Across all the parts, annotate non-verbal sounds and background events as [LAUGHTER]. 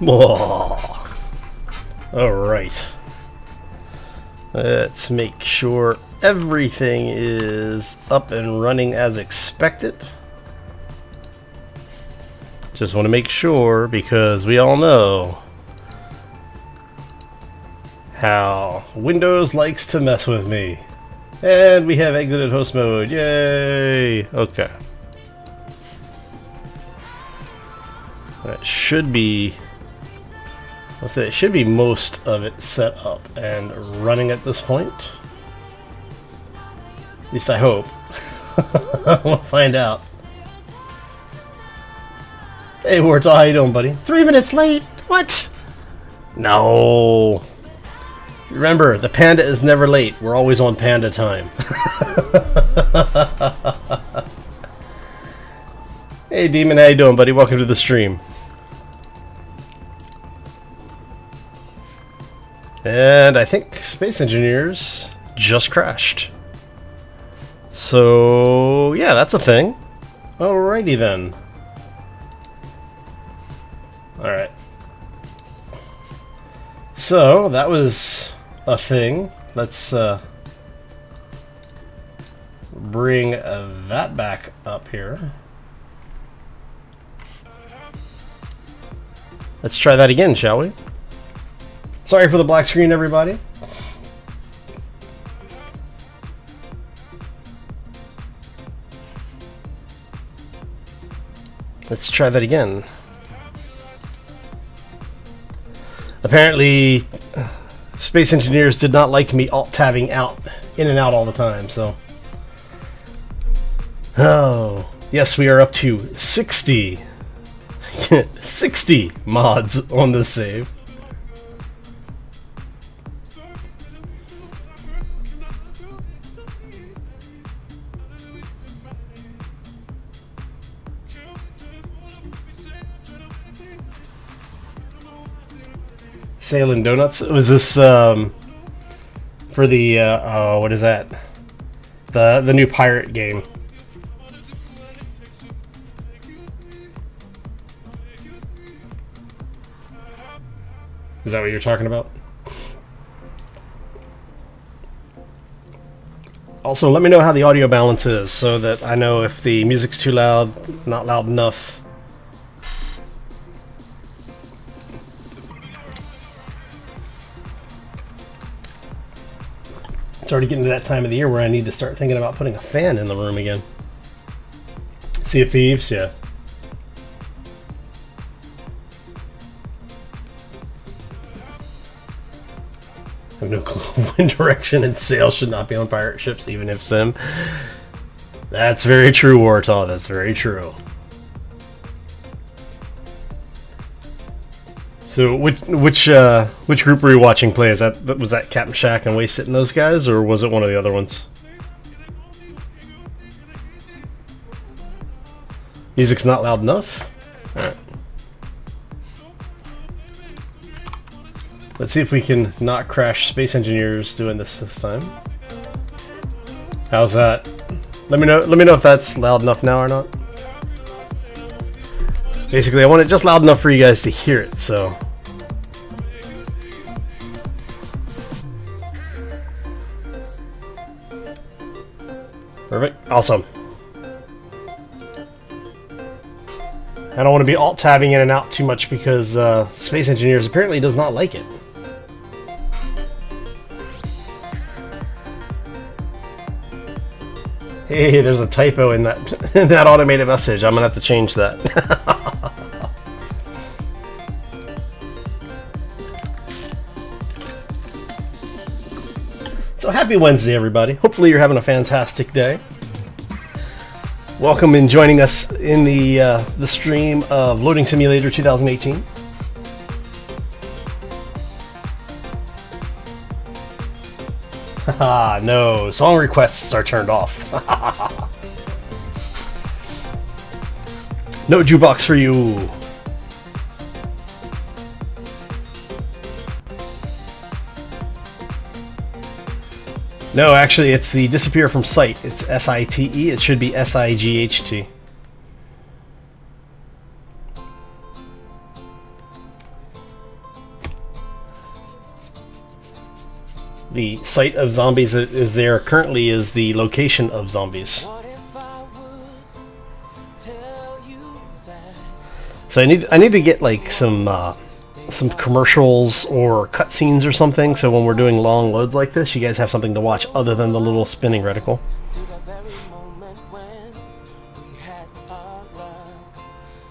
Whoa. [LAUGHS] All right. Let's make sure everything is up and running as expected. Just want to make sure because we all know how Windows likes to mess with me. And we have exited host mode. Yay! Okay. That should be I'll say it should be most of it set up and running at this point. At least I hope. [LAUGHS] we'll find out. Hey, Wartaw, how you doing, buddy? Three minutes late? What? No. Remember, the panda is never late. We're always on panda time. [LAUGHS] hey, Demon, how you doing, buddy? Welcome to the stream. And I think Space Engineers just crashed. So, yeah, that's a thing. Alrighty then. Alright. So, that was a thing. Let's uh, bring that back up here. Let's try that again, shall we? Sorry for the black screen, everybody. Let's try that again. Apparently, space engineers did not like me alt-tabbing out, in and out all the time, so... Oh, yes, we are up to 60. [LAUGHS] 60 mods on the save. Sailing Donuts. Was this um, for the uh, oh, what is that? The the new pirate game. Is that what you're talking about? Also, let me know how the audio balance is so that I know if the music's too loud, not loud enough. It's already getting to that time of the year where I need to start thinking about putting a fan in the room again. Sea of Thieves, yeah. I have no [LAUGHS] clue. Wind direction and sail should not be on pirate ships, even if sim. That's very true, Wartaw. That's very true. So which which uh, which group were you watching play? Is that was that Captain Shack and Waste Sitting those guys, or was it one of the other ones? Music's not loud enough. All right. Let's see if we can not crash Space Engineers doing this this time. How's that? Let me know. Let me know if that's loud enough now or not. Basically, I want it just loud enough for you guys to hear it, so... Perfect. Awesome. I don't want to be alt-tabbing in and out too much because uh, Space Engineers apparently does not like it. Hey, there's a typo in that [LAUGHS] in that automated message. I'm gonna have to change that. [LAUGHS] happy Wednesday, everybody. Hopefully you're having a fantastic day. Welcome in joining us in the uh, the stream of Loading Simulator 2018. [LAUGHS] Ah, no, song requests are turned off. [LAUGHS] no jukebox for you. No, actually, it's the disappear from sight. It's S-I-T-E. It should be S-I-G-H-T. The site of zombies that is there currently is the location of zombies. So I need I need to get like some uh, some commercials or cutscenes or something. So when we're doing long loads like this, you guys have something to watch other than the little spinning reticle.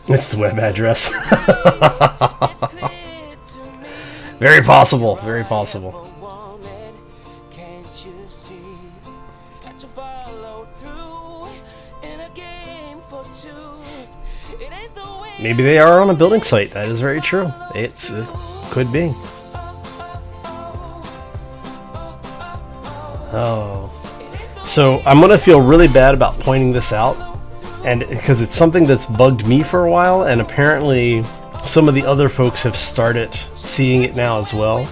It's the web address. [LAUGHS] very possible. Very possible. Maybe they are on a building site. That is very true. It's it could be. Oh. So I'm gonna feel really bad about pointing this out, and because it's something that's bugged me for a while, and apparently some of the other folks have started seeing it now as well.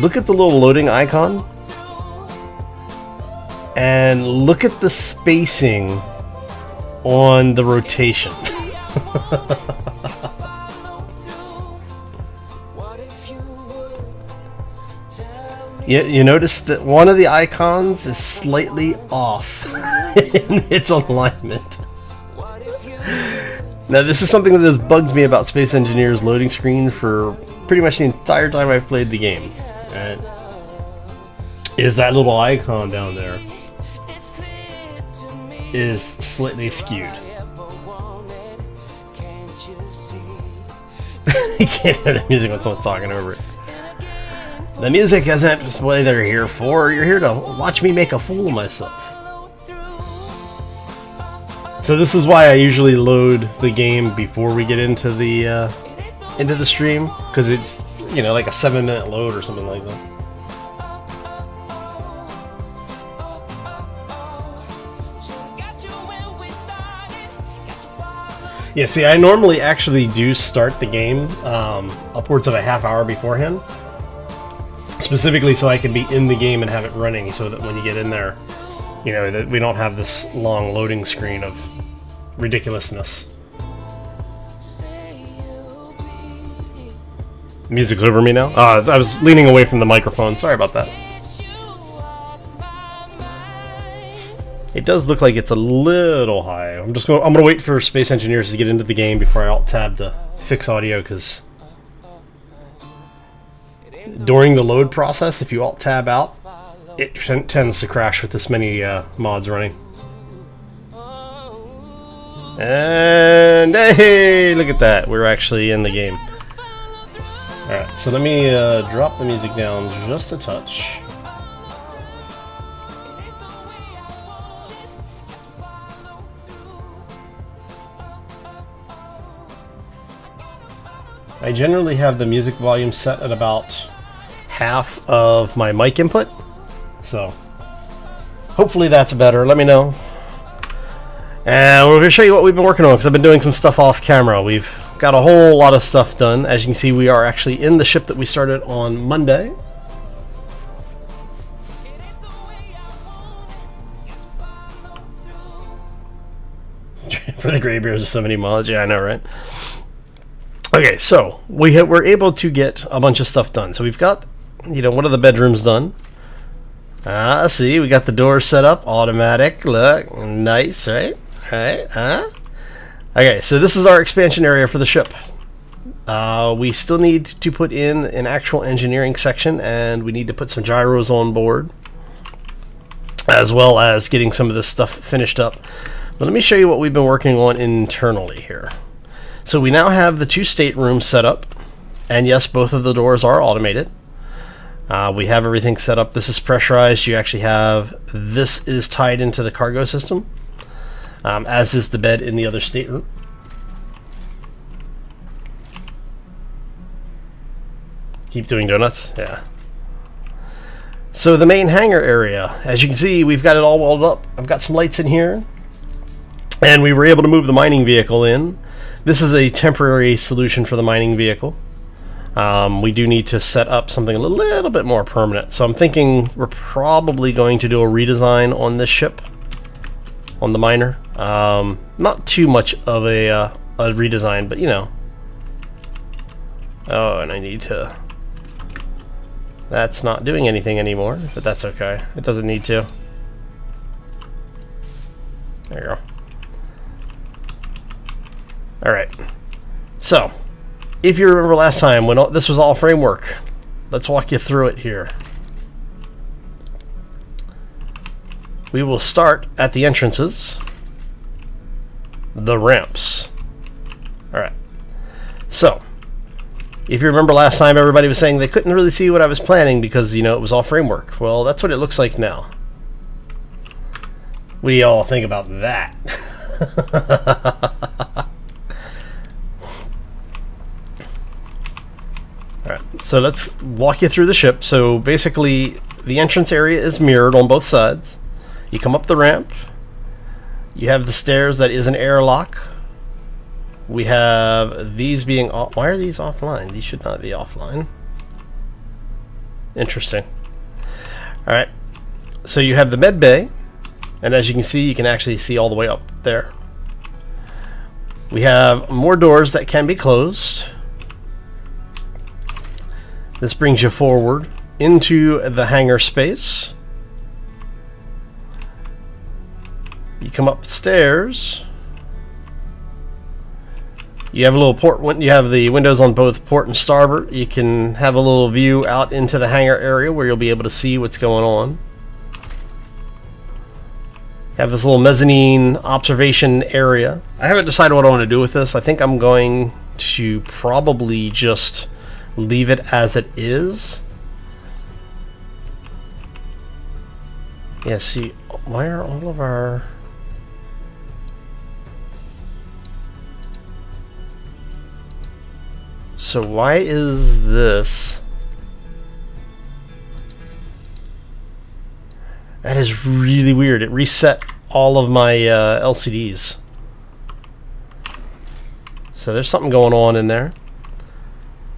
Look at the little loading icon, and look at the spacing on the rotation. [LAUGHS] you, you notice that one of the icons is slightly off [LAUGHS] in its alignment. Now this is something that has bugged me about Space Engineer's loading screen for pretty much the entire time I've played the game. Right? Is that little icon down there is slightly skewed. [LAUGHS] the music when someone's talking over it. The music isn't what they're here for. You're here to watch me make a fool of myself. So this is why I usually load the game before we get into the uh, into the stream because it's you know like a seven minute load or something like that. Yeah, see, I normally actually do start the game um, upwards of a half hour beforehand. Specifically so I can be in the game and have it running so that when you get in there, you know, that we don't have this long loading screen of ridiculousness. music's over me now? Uh, I was leaning away from the microphone. Sorry about that. It does look like it's a little high. I'm just going. I'm gonna wait for Space Engineers to get into the game before I alt tab to fix audio because during the load process, if you alt tab out, it tends to crash with this many uh, mods running. And hey, look at that. We're actually in the game. Alright, so let me uh, drop the music down just a touch. I generally have the music volume set at about half of my mic input. So hopefully that's better. Let me know. And we're going to show you what we've been working on because I've been doing some stuff off camera. We've got a whole lot of stuff done. As you can see, we are actually in the ship that we started on Monday. [LAUGHS] For the Greybeards, there's so many mods. Yeah, I know, right? Okay, so we we're able to get a bunch of stuff done. So we've got, you know, one of the bedrooms done. Ah, see, we got the door set up, automatic. Look, nice, right? Right? Huh? Okay, so this is our expansion area for the ship. Uh, we still need to put in an actual engineering section, and we need to put some gyros on board, as well as getting some of this stuff finished up. But let me show you what we've been working on internally here. So we now have the two staterooms set up, and yes, both of the doors are automated. Uh, we have everything set up. This is pressurized. You actually have this is tied into the cargo system, um, as is the bed in the other stateroom. Keep doing donuts? Yeah. So the main hangar area, as you can see, we've got it all welded up. I've got some lights in here. And we were able to move the mining vehicle in. This is a temporary solution for the mining vehicle. Um, we do need to set up something a little bit more permanent. So I'm thinking we're probably going to do a redesign on this ship, on the miner. Um, not too much of a, uh, a redesign, but you know. Oh, and I need to That's not doing anything anymore, but that's okay. It doesn't need to. There you go. Alright. So, if you remember last time when all, this was all framework, let's walk you through it here. We will start at the entrances, the ramps. Alright. So, if you remember last time, everybody was saying they couldn't really see what I was planning because, you know, it was all framework. Well, that's what it looks like now. What do y'all think about that? [LAUGHS] Alright, so let's walk you through the ship. So basically, the entrance area is mirrored on both sides. You come up the ramp. You have the stairs that is an airlock we have these being off. Why are these offline? These should not be offline. Interesting. Alright. So you have the med bay. And as you can see, you can actually see all the way up there. We have more doors that can be closed. This brings you forward into the hangar space. You come upstairs. You have a little port. You have the windows on both port and starboard. You can have a little view out into the hangar area where you'll be able to see what's going on. You have this little mezzanine observation area. I haven't decided what I want to do with this. I think I'm going to probably just leave it as it is. Yeah, see, why are all of our... So why is this... That is really weird. It reset all of my uh, LCDs. So there's something going on in there.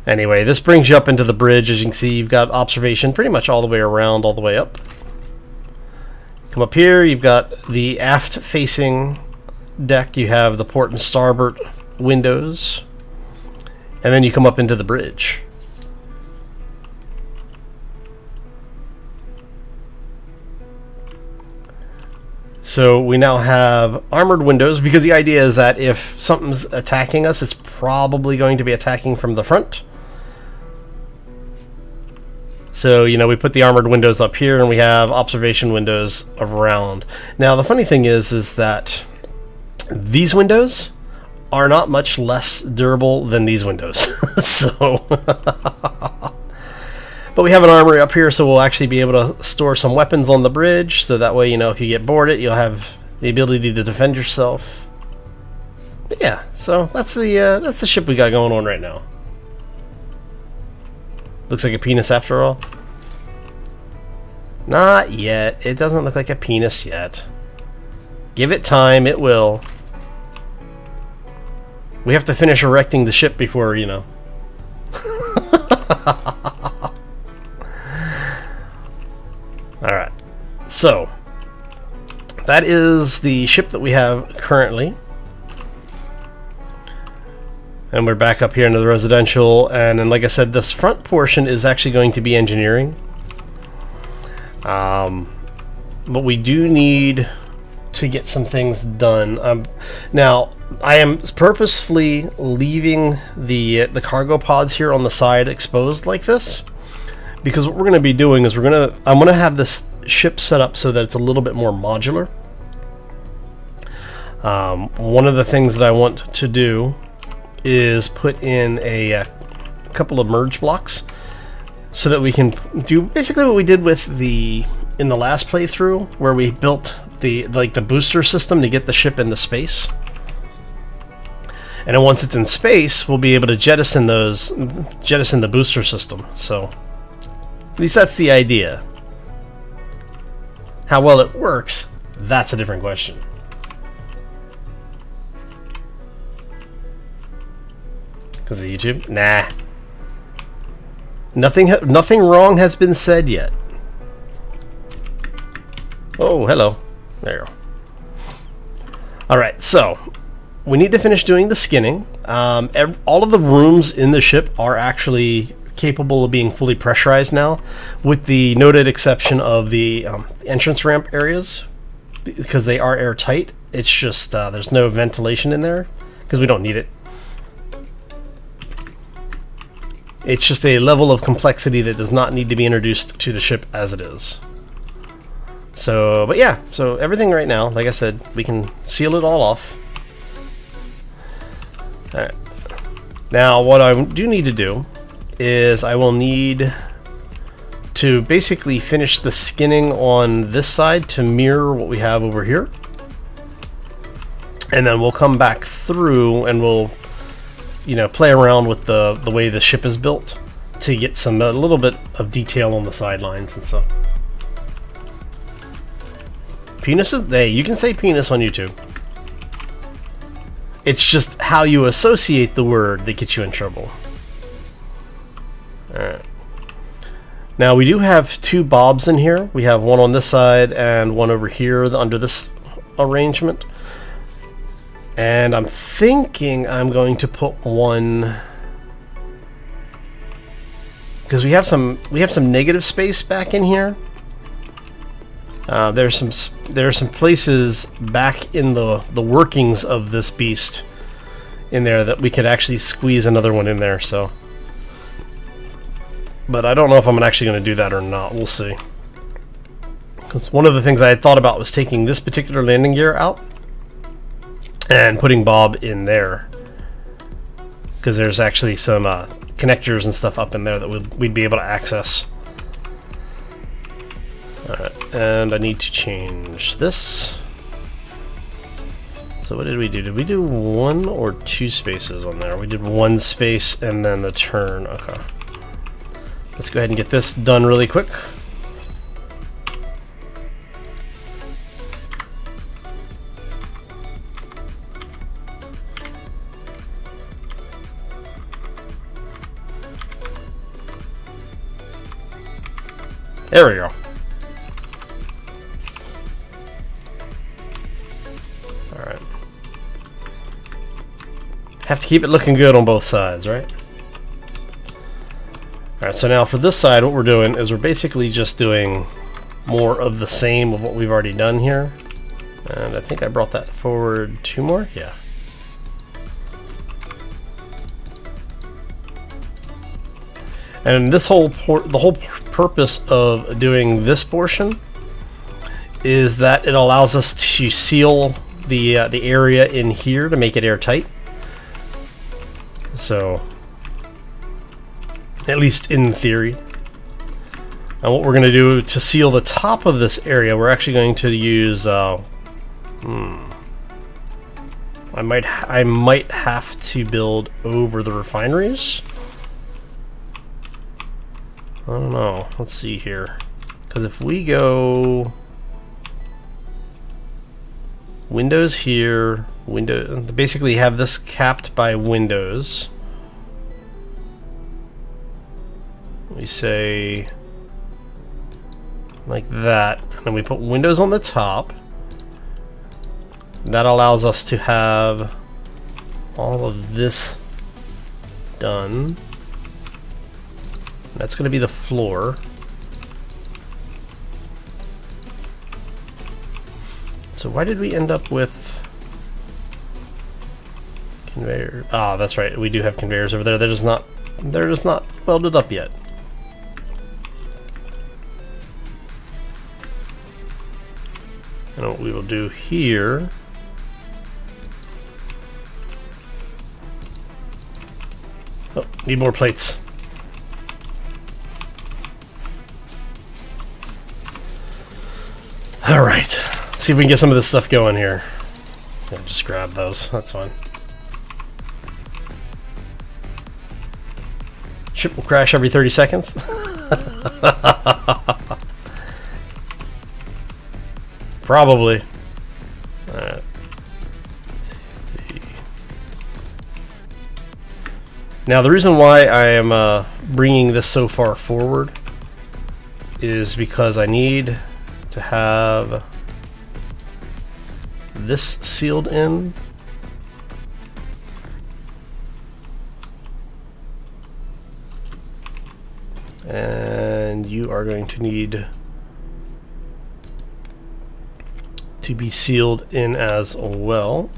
Anyway, this brings you up into the bridge. As you can see, you've got observation pretty much all the way around, all the way up. Come up here, you've got the aft-facing deck. You have the port and starboard windows. And then you come up into the bridge. So we now have armored windows because the idea is that if something's attacking us, it's probably going to be attacking from the front. So, you know, we put the armored windows up here and we have observation windows around. Now, the funny thing is, is that these windows are not much less durable than these windows. [LAUGHS] so, [LAUGHS] but we have an armory up here, so we'll actually be able to store some weapons on the bridge. So that way, you know, if you get boarded, you'll have the ability to defend yourself. But yeah, so that's the uh, that's the ship we got going on right now. Looks like a penis after all. Not yet. It doesn't look like a penis yet. Give it time, it will. We have to finish erecting the ship before, you know. [LAUGHS] Alright. So, that is the ship that we have currently. And we're back up here into the residential, and then like I said, this front portion is actually going to be engineering. Um, but we do need to get some things done. Um, now, I am purposefully leaving the the cargo pods here on the side exposed like this because what we're going to be doing is we're going to I'm going to have this ship set up so that it's a little bit more modular. Um, one of the things that I want to do is put in a, a couple of merge blocks so that we can do basically what we did with the in the last playthrough where we built the like the booster system to get the ship into space. And then once it's in space, we'll be able to jettison those jettison the booster system. So at least that's the idea. How well it works, that's a different question. Because of YouTube? Nah. Nothing nothing wrong has been said yet. Oh, hello. There you go. Alright, so we need to finish doing the skinning. Um, all of the rooms in the ship are actually capable of being fully pressurized now, with the noted exception of the um, entrance ramp areas, because they are airtight. It's just uh, there's no ventilation in there because we don't need it. It's just a level of complexity that does not need to be introduced to the ship as it is. So, but yeah, so everything right now, like I said, we can seal it all off. Alright. Now, what I do need to do is I will need to basically finish the skinning on this side to mirror what we have over here. And then we'll come back through and we'll you know, play around with the, the way the ship is built to get some a little bit of detail on the sidelines and stuff. Penis is hey, you can say penis on YouTube. It's just how you associate the word that gets you in trouble. Alright. Now we do have two bobs in here. We have one on this side and one over here under this arrangement. And I'm thinking I'm going to put one because we have some we have some negative space back in here. Uh, there's some there are some places back in the the workings of this beast in there that we could actually squeeze another one in there. So, but I don't know if I'm actually going to do that or not. We'll see. Because one of the things I had thought about was taking this particular landing gear out and putting Bob in there because there's actually some uh, connectors and stuff up in there that we'd, we'd be able to access. Alright, and I need to change this. So what did we do? Did we do one or two spaces on there? We did one space and then a turn. Okay. Let's go ahead and get this done really quick. There we go. Alright. Have to keep it looking good on both sides, right? Alright, so now for this side, what we're doing is we're basically just doing more of the same of what we've already done here. And I think I brought that forward two more? Yeah. And this whole port the whole purpose of doing this portion is that it allows us to seal the uh, the area in here to make it airtight. So, at least in theory. And what we're going to do to seal the top of this area, we're actually going to use. Uh, hmm, I might I might have to build over the refineries. I don't know. Let's see here. Because if we go windows here, window basically have this capped by windows. We say like that, and we put windows on the top. That allows us to have all of this done. That's going to be the floor. So why did we end up with conveyor? Ah, that's right. We do have conveyors over there. They're just not they're just not welded up yet. And what we will do here Oh, need more plates. Alright, Let's see if we can get some of this stuff going here. Yeah, just grab those, that's fine. Ship will crash every 30 seconds. [LAUGHS] Probably. Alright. Now the reason why I am uh, bringing this so far forward is because I need to have this sealed in. And you are going to need to be sealed in as well.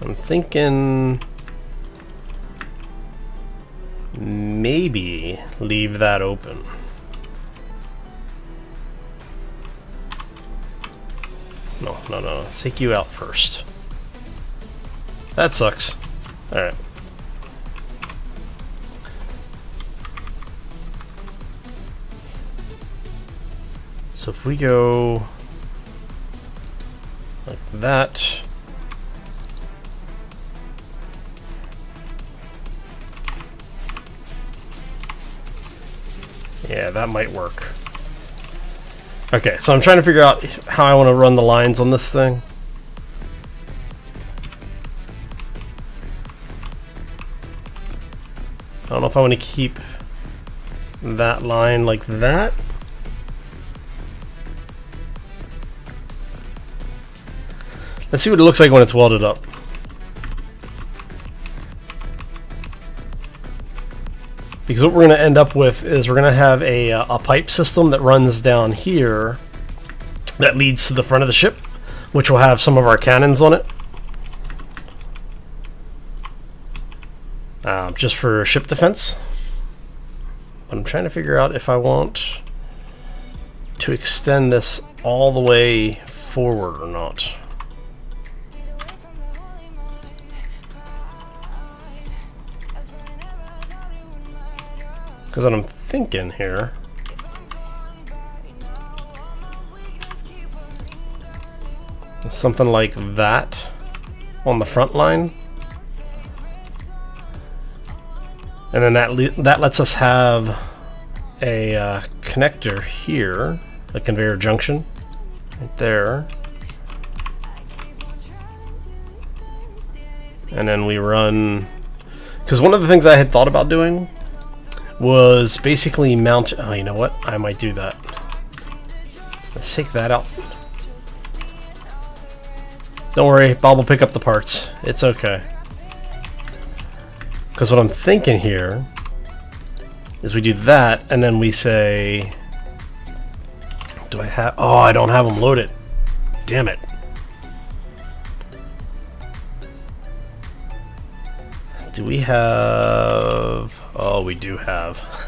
I'm thinking maybe leave that open. No, no, no. Let's take you out first. That sucks. Alright. So if we go like that, yeah, that might work. Okay, so I'm trying to figure out how I want to run the lines on this thing. I don't know if I want to keep that line like that. Let's see what it looks like when it's welded up. Because what we're going to end up with is we're going to have a, uh, a pipe system that runs down here that leads to the front of the ship, which will have some of our cannons on it. Uh, just for ship defense. But I'm trying to figure out if I want to extend this all the way forward or not. Because what I'm thinking here... Something like that on the front line. And then that, le that lets us have a uh, connector here, a conveyor junction, right there. And then we run... Because one of the things I had thought about doing was basically mount. Oh, you know what? I might do that. Let's take that out. Don't worry, Bob will pick up the parts. It's okay. Because what I'm thinking here is we do that, and then we say... Do I have... Oh, I don't have them loaded. Damn it. Do we have... Oh, we do have. [LAUGHS]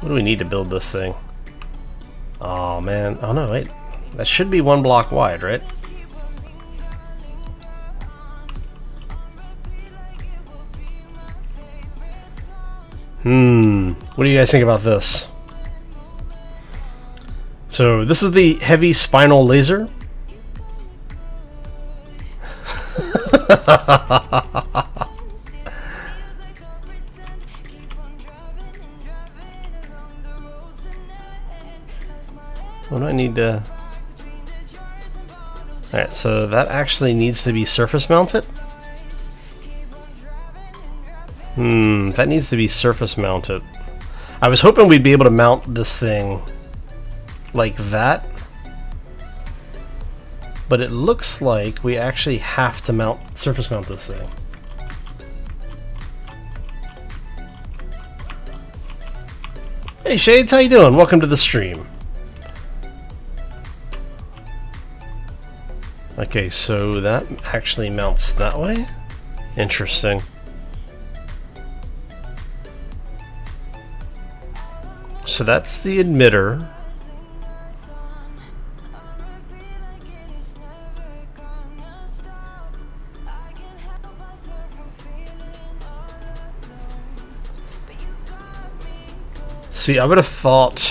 what do we need to build this thing? Oh, man. Oh, no, wait. That should be one block wide, right? Hmm. What do you guys think about this? So this is the heavy spinal laser. [LAUGHS] what do I need to... Alright, so that actually needs to be surface mounted? Hmm, that needs to be surface mounted. I was hoping we'd be able to mount this thing like that. But it looks like we actually have to mount surface mount this thing. Hey Shades, how you doing? Welcome to the stream. Okay, so that actually mounts that way? Interesting. So that's the emitter. See, I would have thought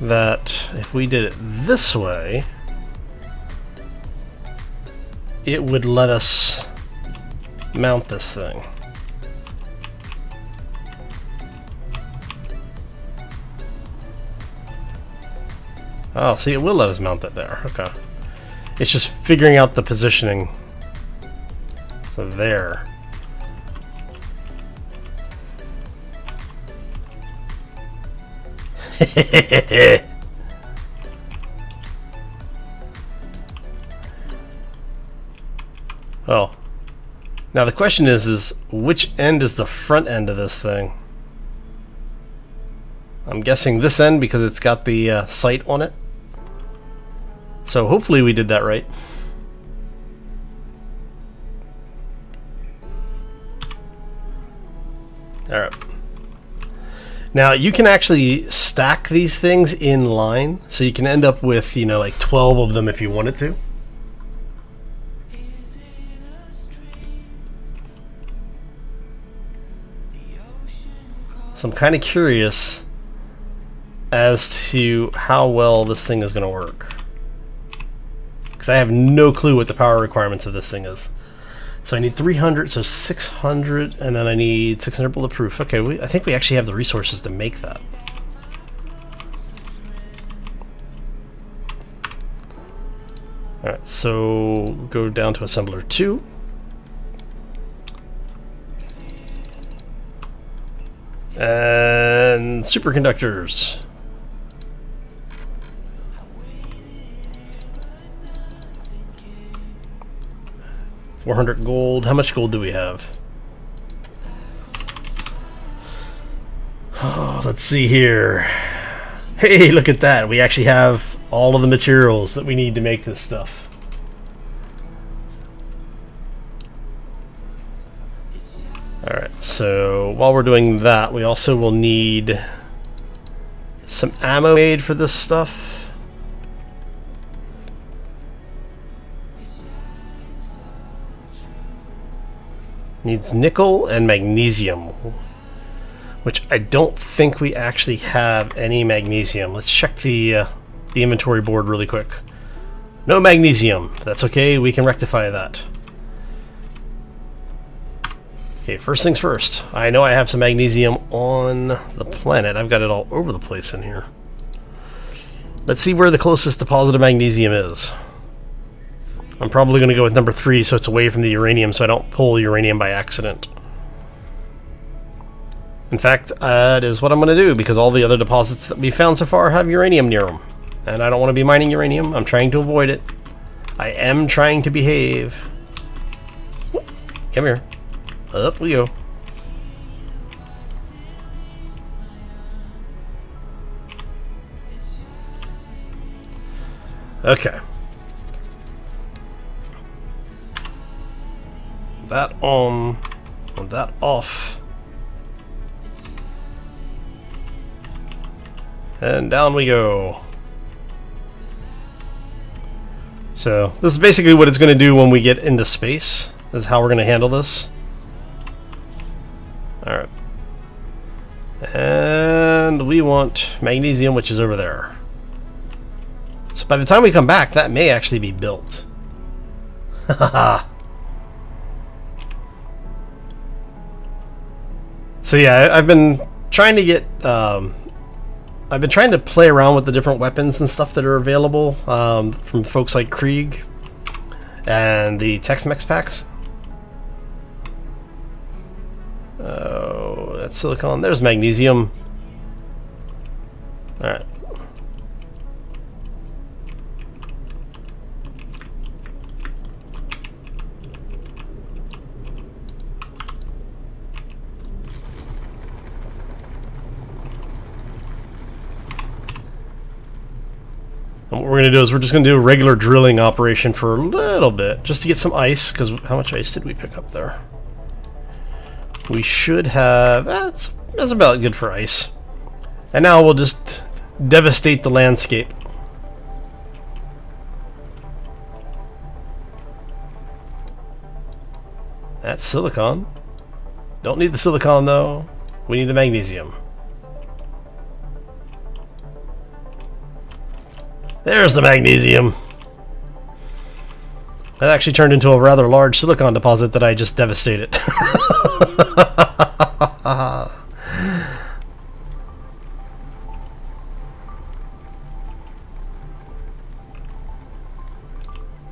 that if we did it this way, it would let us mount this thing. Oh, see, it will let us mount it there. Okay. It's just figuring out the positioning. So there. [LAUGHS] oh. Now the question is, is which end is the front end of this thing? I'm guessing this end because it's got the uh, sight on it. So hopefully we did that right. Alright. Now you can actually stack these things in line, so you can end up with, you know, like 12 of them if you wanted to. So I'm kind of curious as to how well this thing is going to work. Because I have no clue what the power requirements of this thing is. So I need 300, so 600, and then I need 600 bulletproof. Okay, we, I think we actually have the resources to make that. Alright, so go down to assembler 2. And superconductors. 400 gold. How much gold do we have? Oh, let's see here. Hey, look at that. We actually have all of the materials that we need to make this stuff. Alright, so while we're doing that, we also will need some ammo made for this stuff. Needs nickel and magnesium. Which I don't think we actually have any magnesium. Let's check the, uh, the inventory board really quick. No magnesium. That's okay, we can rectify that. Okay, first things first. I know I have some magnesium on the planet. I've got it all over the place in here. Let's see where the closest deposit of magnesium is. I'm probably going to go with number three so it's away from the uranium so I don't pull uranium by accident. In fact, uh, that is what I'm going to do because all the other deposits that we found so far have uranium near them. And I don't want to be mining uranium. I'm trying to avoid it. I am trying to behave. Come here. Up we go. Okay. That on, and that off. And down we go. So, this is basically what it's going to do when we get into space. This is how we're going to handle this. Alright. And we want magnesium, which is over there. So by the time we come back, that may actually be built. [LAUGHS] Haha. So yeah, I've been trying to get. Um, I've been trying to play around with the different weapons and stuff that are available um, from folks like Krieg and the Tex-Mex packs. Oh, that's silicon. There's magnesium. All And what we're going to do is we're just going to do a regular drilling operation for a little bit, just to get some ice, because how much ice did we pick up there? We should have... That's, that's about good for ice. And now we'll just devastate the landscape. That's silicon. Don't need the silicon though. We need the magnesium. There's the magnesium. That actually turned into a rather large silicon deposit that I just devastated. [LAUGHS]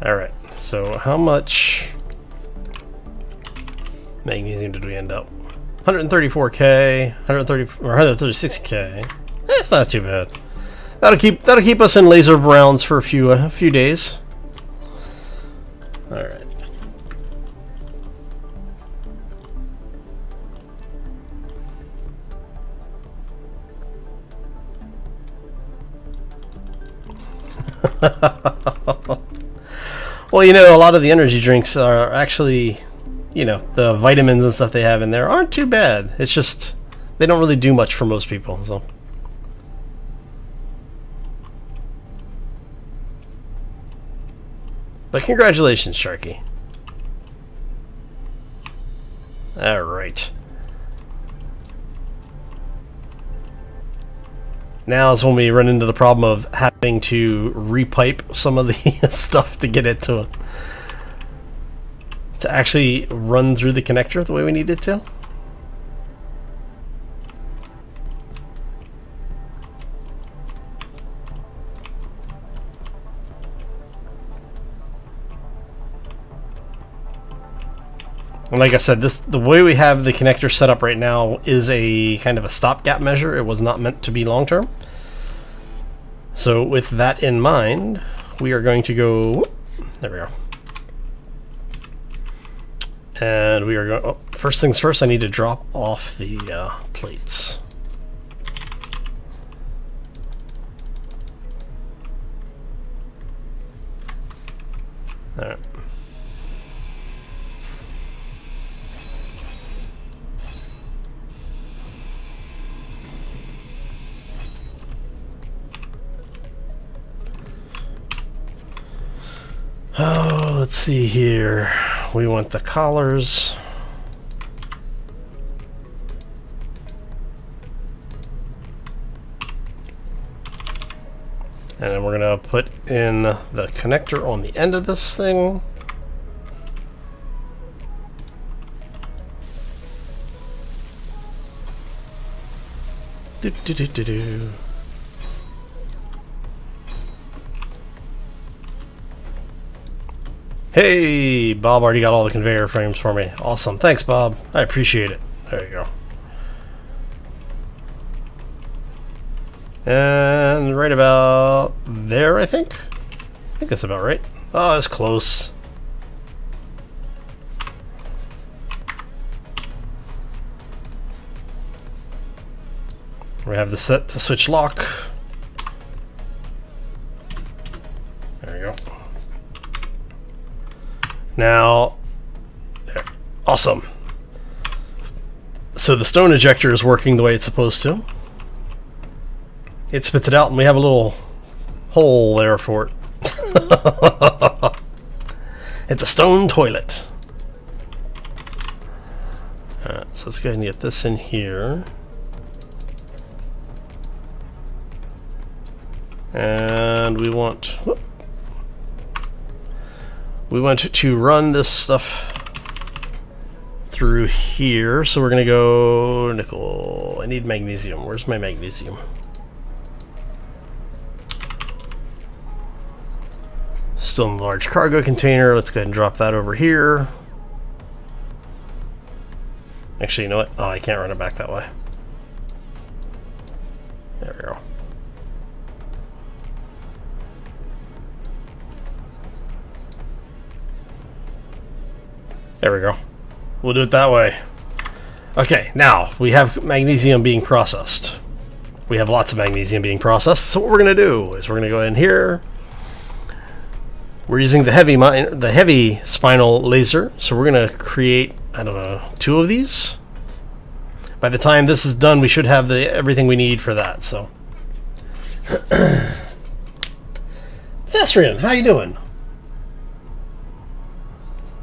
Alright, so how much magnesium did we end up? 134k, 130 or 136k. It's not too bad. That'll keep that'll keep us in laser browns for a few uh, a few days. All right. [LAUGHS] well, you know, a lot of the energy drinks are actually, you know, the vitamins and stuff they have in there aren't too bad. It's just they don't really do much for most people. So. But congratulations, Sharky. Alright. Now is when we run into the problem of having to repipe some of the [LAUGHS] stuff to get it to to actually run through the connector the way we need it to. And like I said, this the way we have the connector set up right now is a kind of a stopgap measure. It was not meant to be long term. So with that in mind, we are going to go. There we go. And we are going. Oh, first things first, I need to drop off the uh, plates. All right. Oh, let's see here. We want the collars. And then we're going to put in the connector on the end of this thing. Do, do, do, do, do. Hey, Bob already got all the conveyor frames for me. Awesome. Thanks, Bob. I appreciate it. There you go. And right about there, I think. I think that's about right. Oh, it's close. We have the set to switch lock. Now, awesome. So the stone ejector is working the way it's supposed to. It spits it out and we have a little hole there for it. [LAUGHS] it's a stone toilet. Alright, so let's go ahead and get this in here. And we want... Whoop, we want to run this stuff through here. So we're going to go nickel. I need magnesium. Where's my magnesium? Still in the large cargo container. Let's go ahead and drop that over here. Actually, you know what? Oh, I can't run it back that way. There we go. There we go. We'll do it that way. Okay, now we have magnesium being processed. We have lots of magnesium being processed. So what we're going to do is we're going to go in here. We're using the heavy the heavy spinal laser. So we're going to create, I don't know, two of these. By the time this is done, we should have the everything we need for that. So [COUGHS] Thesrian, how you doing?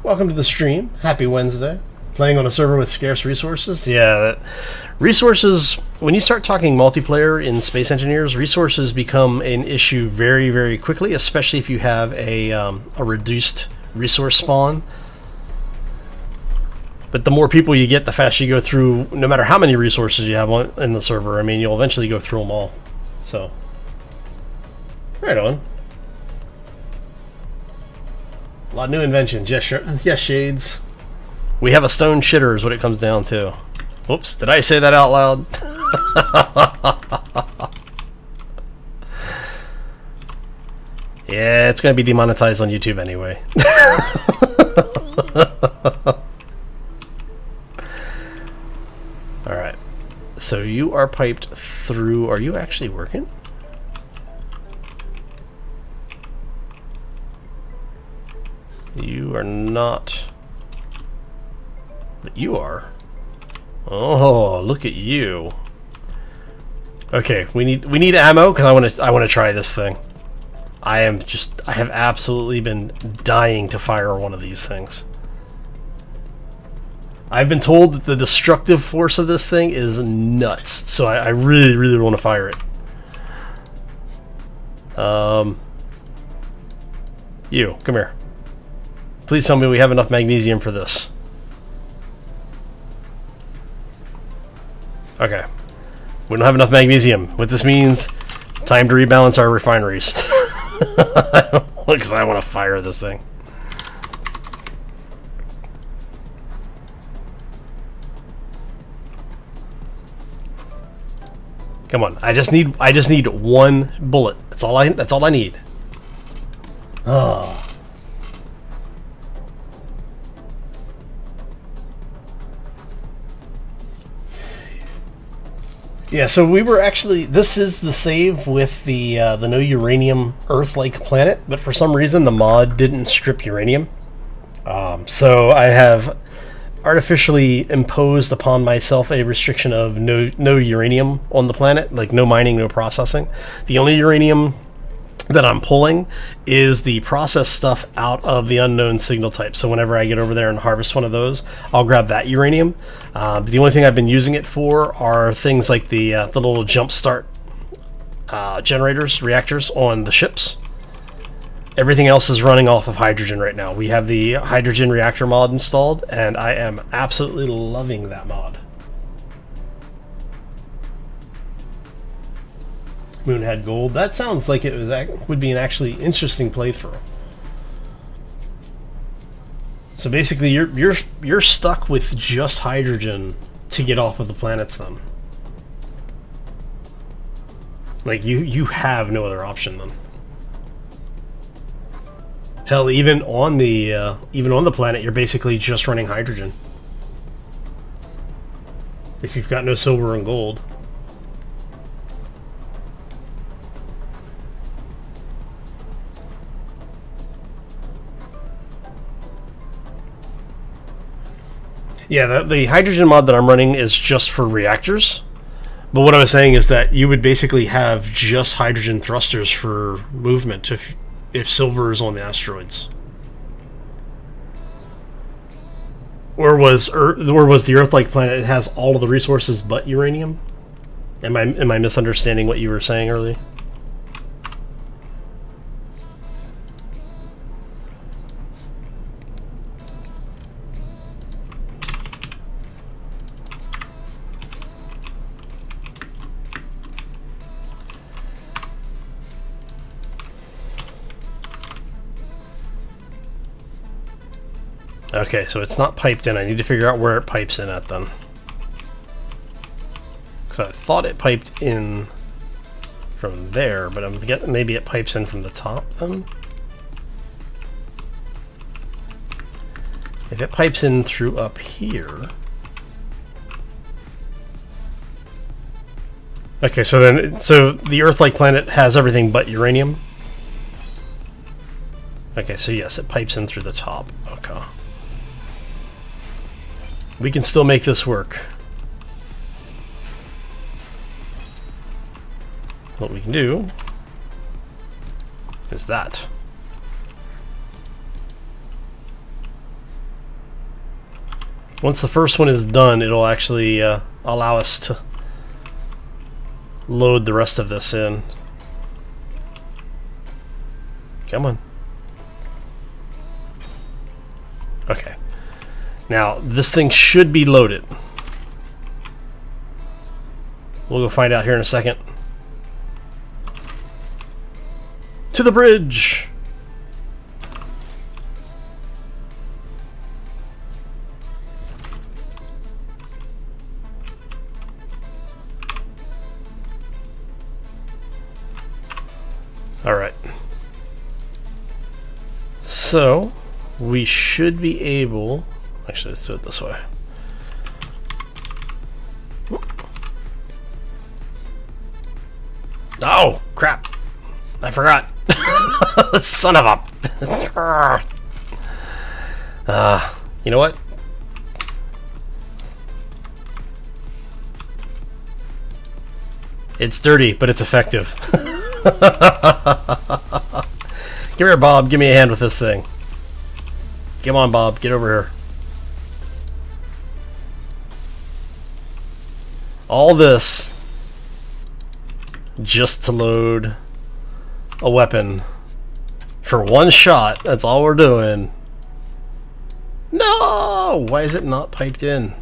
Welcome to the stream. Happy Wednesday. Playing on a server with scarce resources? Yeah, that, resources, when you start talking multiplayer in Space Engineers, resources become an issue very, very quickly, especially if you have a, um, a reduced resource spawn. But the more people you get, the faster you go through, no matter how many resources you have on, in the server. I mean, you'll eventually go through them all. So, right on lot of new inventions. Yes, sure. yes, shades. We have a stone shitter is what it comes down to. Whoops, did I say that out loud? [LAUGHS] yeah, it's going to be demonetized on YouTube anyway. [LAUGHS] Alright. So you are piped through. Are you actually working? You are not. But you are. Oh, look at you. Okay, we need we need ammo because I want to I want to try this thing. I am just I have absolutely been dying to fire one of these things. I've been told that the destructive force of this thing is nuts, so I, I really really want to fire it. Um, you come here. Please tell me we have enough magnesium for this. Okay. We don't have enough magnesium. What this means, time to rebalance our refineries. [LAUGHS] Because I want to fire this thing. Come on. I just need I just need one bullet. That's all I that's all I need. Oh. Yeah, so we were actually. This is the save with the uh, the no uranium Earth-like planet, but for some reason the mod didn't strip uranium. Um, so I have artificially imposed upon myself a restriction of no no uranium on the planet, like no mining, no processing. The only uranium that I'm pulling is the process stuff out of the unknown signal type. So whenever I get over there and harvest one of those, I'll grab that uranium. Uh, the only thing I've been using it for are things like the uh, the little jump start uh, generators, reactors on the ships. Everything else is running off of hydrogen right now. We have the hydrogen reactor mod installed, and I am absolutely loving that mod. Moonhead Gold. That sounds like it was would be an actually interesting playthrough. So basically, you're you're you're stuck with just hydrogen to get off of the planets. Then, like you you have no other option then. Hell, even on the uh, even on the planet, you're basically just running hydrogen. If you've got no silver and gold. Yeah, the, the hydrogen mod that I'm running is just for reactors. But what I was saying is that you would basically have just hydrogen thrusters for movement if if silver is on the asteroids. Or was Earth, or was the Earth-like planet? It has all of the resources but uranium. Am I am I misunderstanding what you were saying earlier? Okay, so it's not piped in. I need to figure out where it pipes in at then. Because I thought it piped in from there, but I'm getting maybe it pipes in from the top then? If it pipes in through up here... Okay, so then, so the Earth-like planet has everything but uranium? Okay, so yes, it pipes in through the top. Okay. We can still make this work. What we can do is that. Once the first one is done, it'll actually uh, allow us to load the rest of this in. Come on. Okay. Now, this thing should be loaded. We'll go find out here in a second. To the bridge! Alright. So, we should be able... Actually, let's do it this way. Oh, crap. I forgot. [LAUGHS] Son of a... uh, [LAUGHS] you know what? It's dirty, but it's effective. [LAUGHS] Come here, Bob. Give me a hand with this thing. Come on, Bob. Get over here. All this just to load a weapon for one shot. That's all we're doing. No! Why is it not piped in?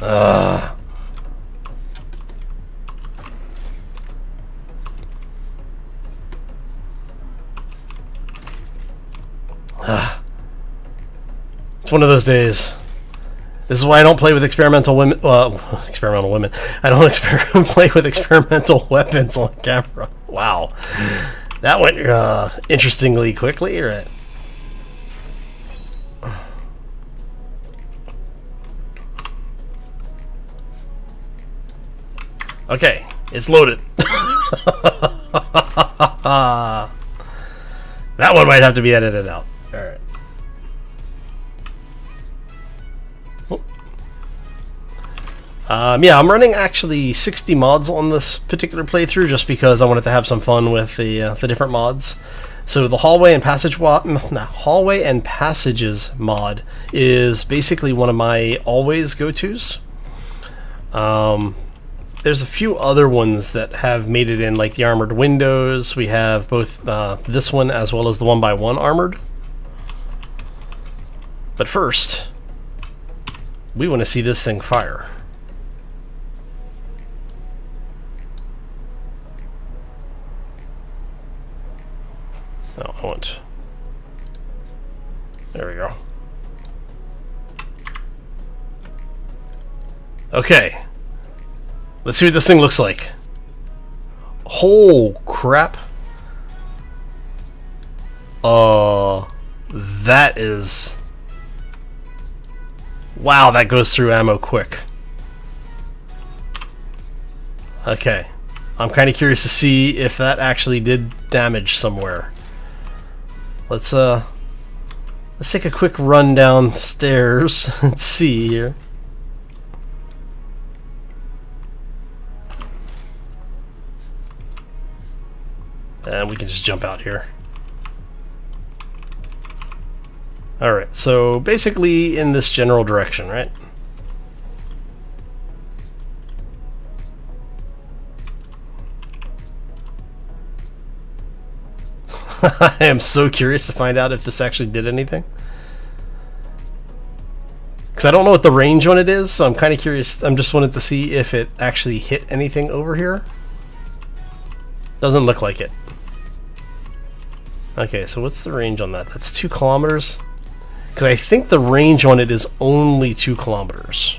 Ugh. it's one of those days. This is why I don't play with experimental women. Well, [LAUGHS] experimental women. I don't [LAUGHS] exper [LAUGHS] play with experimental weapons on camera. Wow, that went uh, interestingly quickly, right? Okay, it's loaded. that one might have to be edited out. Alright. Um, yeah, I'm running actually 60 mods on this particular playthrough just because I wanted to have some fun with the uh, the different mods. So the hallway and passage [LAUGHS] hallway and passages mod is basically one of my always go-tos. Um, there's a few other ones that have made it in, like the armored windows. We have both uh, this one as well as the one by one armored. But first, we want to see this thing fire. No, I want. There we go. Okay. Let's see what this thing looks like. Oh, crap. Uh, that is... Wow, that goes through ammo quick. Okay. I'm kind of curious to see if that actually did damage somewhere. Let's uh let's take a quick run downstairs and [LAUGHS] see here. And we can just jump out here. Alright, so basically in this general direction, right? [LAUGHS] I am so curious to find out if this actually did anything. Because I don't know what the range on it is, so I'm kind of curious. I'm just wanted to see if it actually hit anything over here. Doesn't look like it. Okay, so what's the range on that? That's two kilometers? Because I think the range on it is only two kilometers.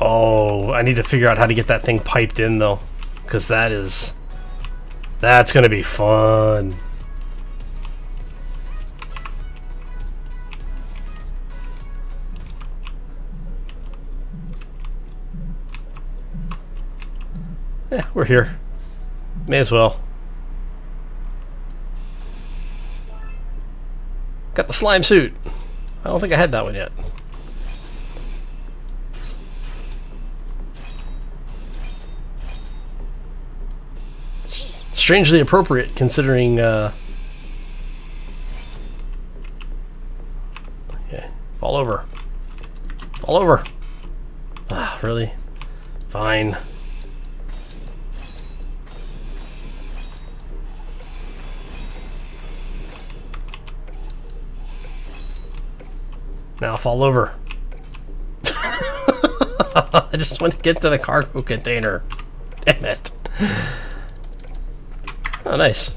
Oh, I need to figure out how to get that thing piped in, though. Because that is... That's going to be fun. Yeah, we're here. May as well. Got the slime suit. I don't think I had that one yet. Strangely appropriate considering uh okay fall over. Fall over. Ah really? Fine. Now fall over. [LAUGHS] I just want to get to the cargo container. Damn it Oh, nice.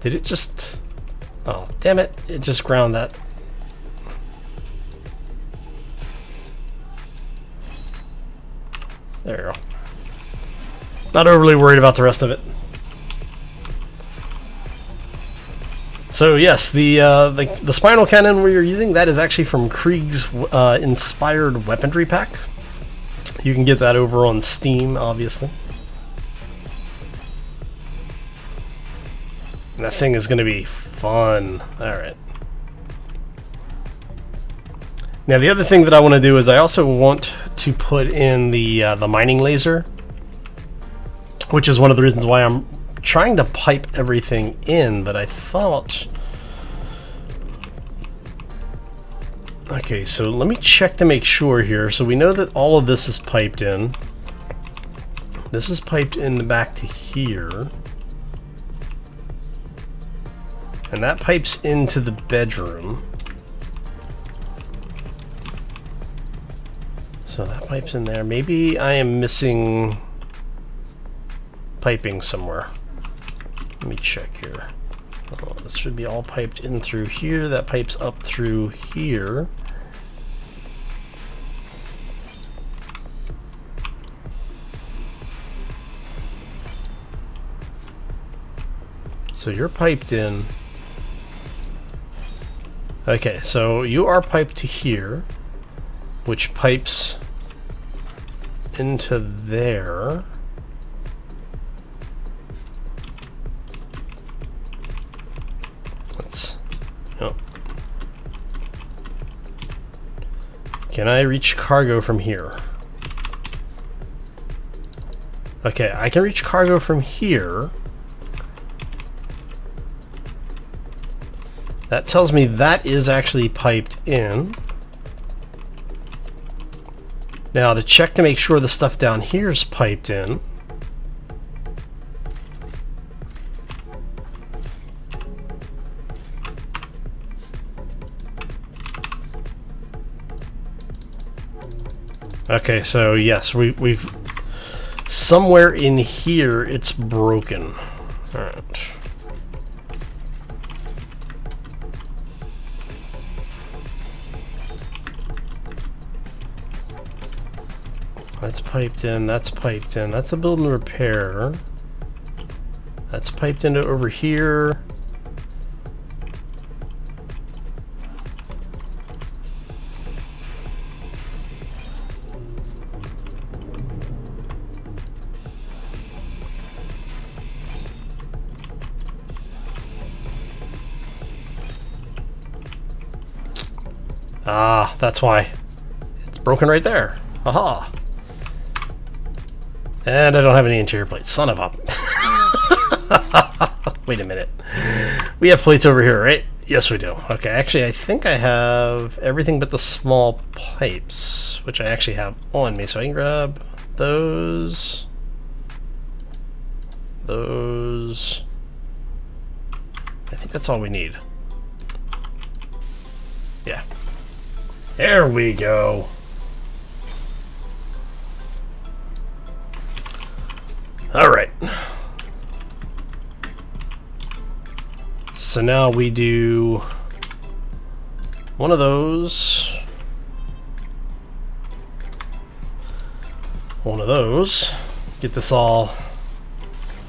Did it just... Oh, damn it. It just ground that. There you go. Not overly worried about the rest of it. So yes, the, uh, the, the spinal cannon we are using that is actually from Krieg's uh, inspired weaponry pack. You can get that over on Steam, obviously. That thing is going to be fun. All right. Now the other thing that I want to do is I also want to put in the uh, the mining laser, which is one of the reasons why I'm trying to pipe everything in, but I thought... Okay, so let me check to make sure here. So we know that all of this is piped in. This is piped in the back to here. And that pipes into the bedroom. So that pipe's in there. Maybe I am missing piping somewhere. Let me check here. Oh, this should be all piped in through here. That pipes up through here. So you're piped in. Okay, so you are piped to here, which pipes into there. Oh. Can I reach cargo from here? Okay, I can reach cargo from here. That tells me that is actually piped in. Now to check to make sure the stuff down here is piped in. Okay, so yes, we, we've... Somewhere in here, it's broken. Alright. That's piped in, that's piped in. That's a building repair. That's piped into over here. Why. It's broken right there. Aha. And I don't have any interior plates. Son of a... [LAUGHS] Wait a minute. We have plates over here, right? Yes, we do. Okay, actually, I think I have everything but the small pipes, which I actually have on me. So I can grab those, those. I think that's all we need. Yeah. There we go. All right. So now we do one of those. One of those. Get this all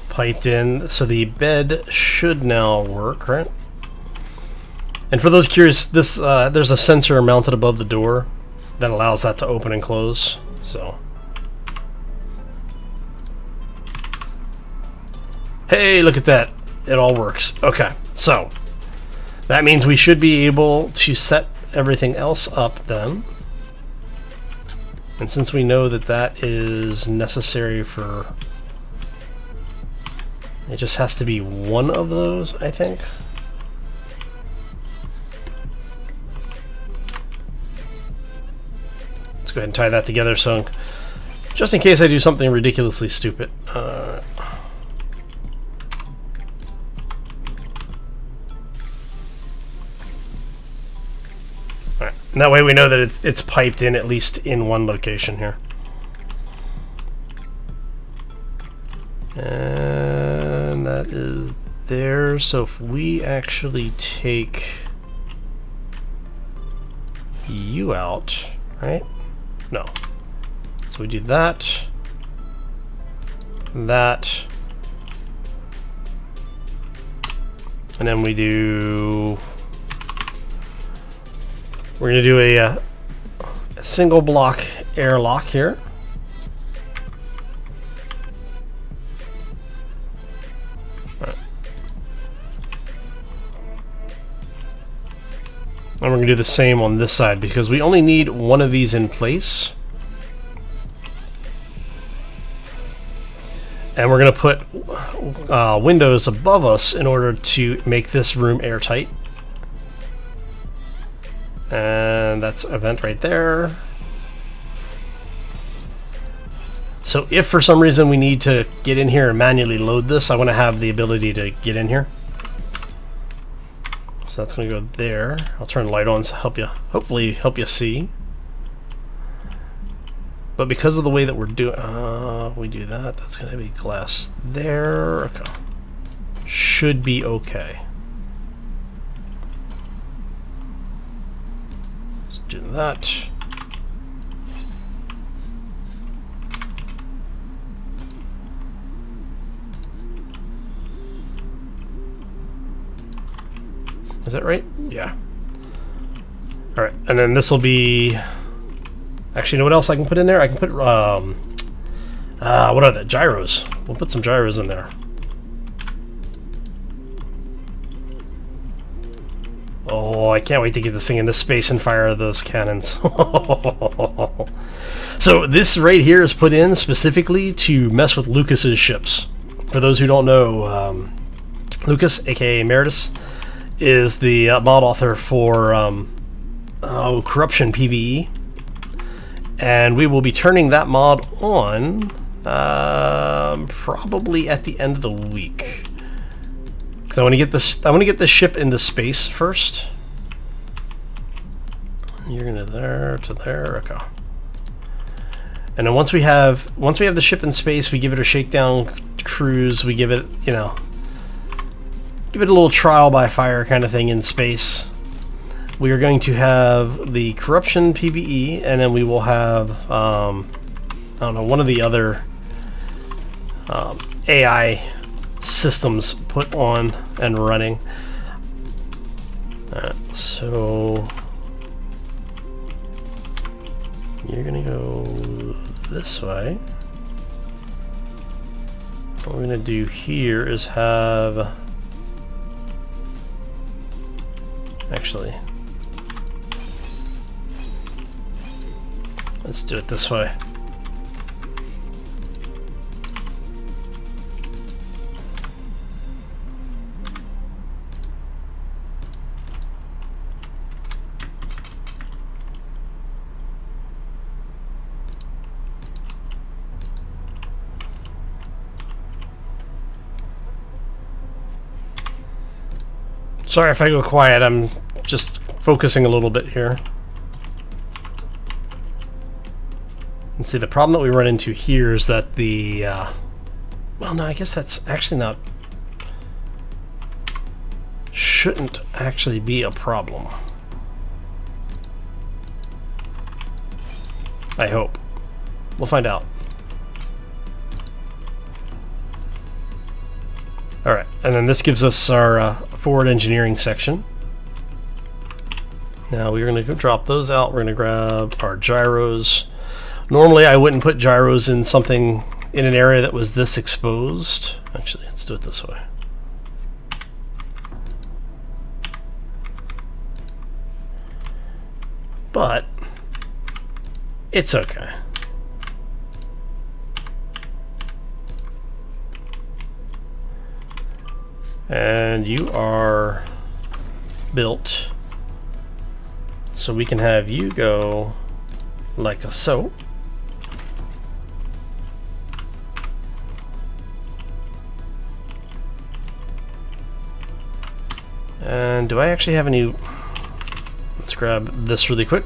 piped in. So the bed should now work, right? And for those curious, this uh, there's a sensor mounted above the door that allows that to open and close. So, hey, look at that! It all works. Okay, so that means we should be able to set everything else up then. And since we know that that is necessary for... It just has to be one of those, I think. Go ahead and tie that together so just in case I do something ridiculously stupid. Uh, that way we know that it's it's piped in at least in one location here. And that is there. So if we actually take you out, right? No. So we do that. that. And then we do... We're going to do a, uh, a single block airlock here. And we're going to do the same on this side because we only need one of these in place. And we're going to put uh, windows above us in order to make this room airtight. And that's event right there. So if for some reason we need to get in here and manually load this, I want to have the ability to get in here. So that's going to go there. I'll turn the light on to help you, hopefully help you see. But because of the way that we're doing, uh, we do that, that's going to be glass there. Okay. Should be okay. Let's do that. Is that right? Yeah. Alright, and then this will be... Actually, you know what else I can put in there? I can put, um... Uh, what are the Gyros. We'll put some gyros in there. Oh, I can't wait to get this thing into space and fire those cannons. [LAUGHS] so this right here is put in specifically to mess with Lucas's ships. For those who don't know, um, Lucas, aka Meridius, is the uh, mod author for um, oh, Corruption PVE. And we will be turning that mod on um, probably at the end of the week. Because I want to get this I want to get this ship into space first. You're gonna there to there, okay. And then once we have once we have the ship in space, we give it a shakedown cruise, we give it, you know, give it a little trial by fire kind of thing in space. We are going to have the corruption PVE, and then we will have, um, I don't know, one of the other um, AI systems put on and running. Right, so you're gonna go this way. What we're gonna do here is have actually. Let's do it this way. Sorry if I go quiet, I'm just focusing a little bit here. And see, the problem that we run into here is that the... Uh, well, no, I guess that's actually not... Shouldn't actually be a problem. I hope. We'll find out. Alright, and then this gives us our uh, forward engineering section. Now we're going to drop those out. We're going to grab our gyros. Normally I wouldn't put gyros in something in an area that was this exposed. Actually, let's do it this way. But it's okay. And you are built so we can have you go like a so. And do I actually have any... Let's grab this really quick.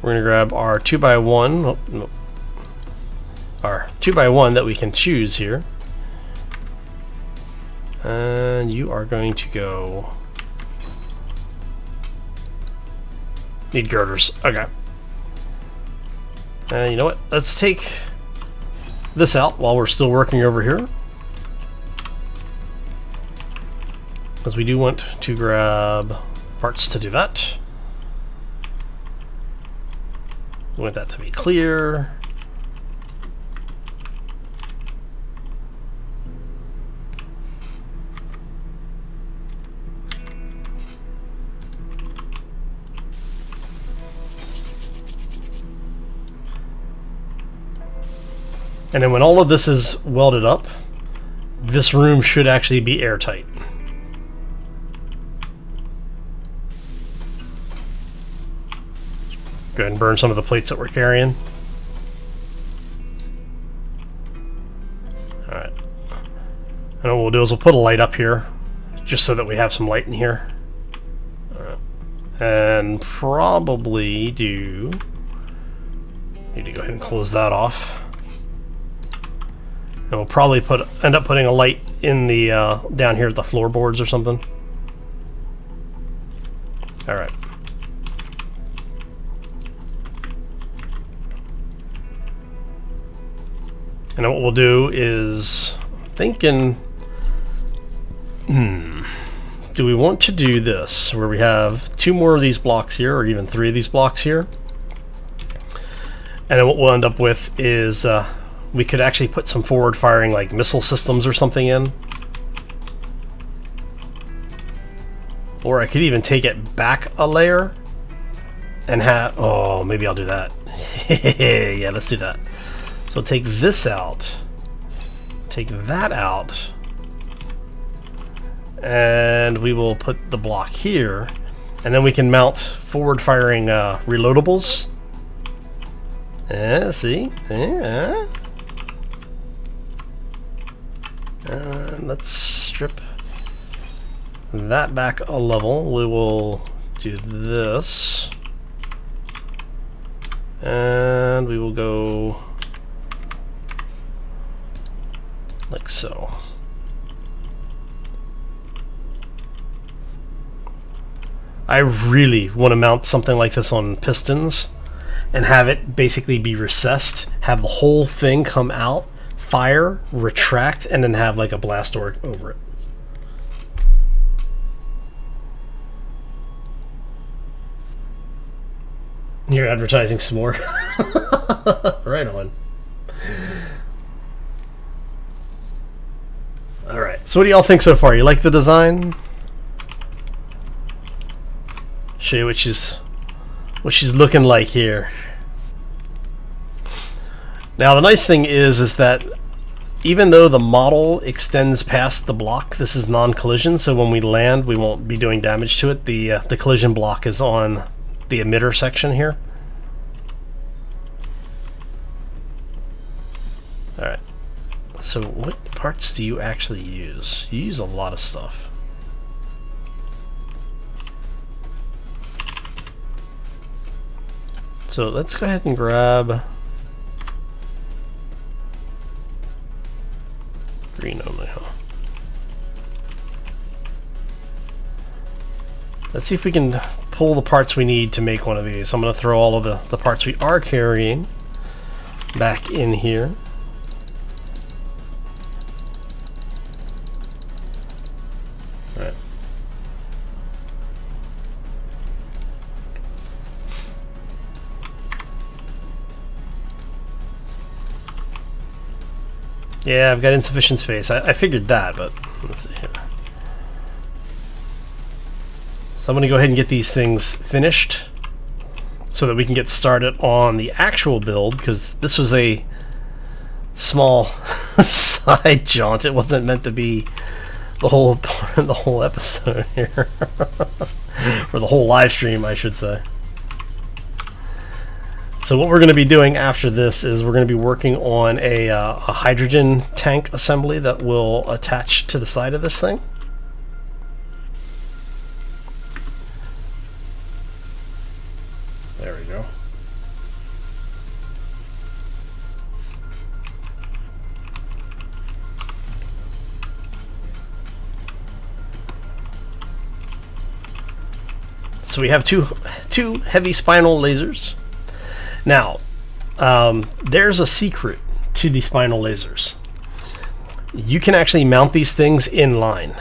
We're going to grab our 2x1, oh, no. our 2x1 that we can choose here. And you are going to go... Need girders. Okay. And you know what? Let's take... this out while we're still working over here. Because we do want to grab parts to do that. We want that to be clear. And then when all of this is welded up, this room should actually be airtight. Go ahead and burn some of the plates that we're carrying. Alright. And what we'll do is we'll put a light up here, just so that we have some light in here. And probably do... Need to go ahead and close that off. And we'll probably put end up putting a light in the uh, down here at the floorboards or something. All right. And what we'll do is thinking, hmm, do we want to do this where we have two more of these blocks here, or even three of these blocks here? And then what we'll end up with is uh, we could actually put some forward firing like missile systems or something in. Or I could even take it back a layer and have, oh, maybe I'll do that. [LAUGHS] yeah, let's do that. So take this out, take that out, and we will put the block here, and then we can mount forward firing uh, reloadables. Yeah, see? Yeah. And let's strip that back a level. We will do this. And we will go like so. I really want to mount something like this on pistons and have it basically be recessed, have the whole thing come out fire, retract, and then have like a blast door over it. You're advertising some more. [LAUGHS] right on. Alright, so what do y'all think so far? You like the design? Show you what she's what she's looking like here. Now the nice thing is is that even though the model extends past the block, this is non-collision, so when we land, we won't be doing damage to it. The, uh, the collision block is on the emitter section here. Alright, so what parts do you actually use? You use a lot of stuff. So let's go ahead and grab Green only, huh? Let's see if we can pull the parts we need to make one of these. I'm going to throw all of the, the parts we are carrying back in here. Yeah, I've got insufficient space. I, I figured that, but let's see here. So I'm going to go ahead and get these things finished so that we can get started on the actual build because this was a small [LAUGHS] side jaunt. It wasn't meant to be the whole [LAUGHS] the whole episode here [LAUGHS] or the whole live stream, I should say. So what we're going to be doing after this is we're going to be working on a, uh, a hydrogen tank assembly that will attach to the side of this thing. There we go. So we have two two heavy spinal lasers now, um, there's a secret to the spinal lasers. You can actually mount these things in line.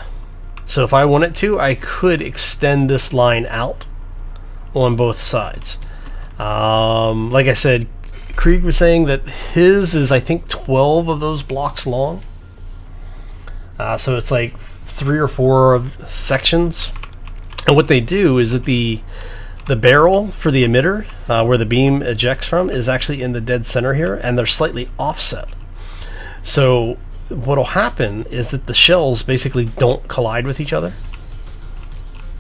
So if I wanted to, I could extend this line out on both sides. Um, like I said, Krieg was saying that his is, I think, 12 of those blocks long. Uh, so it's like three or four of sections. And what they do is that the the barrel for the emitter, uh, where the beam ejects from, is actually in the dead center here, and they're slightly offset. So what'll happen is that the shells basically don't collide with each other.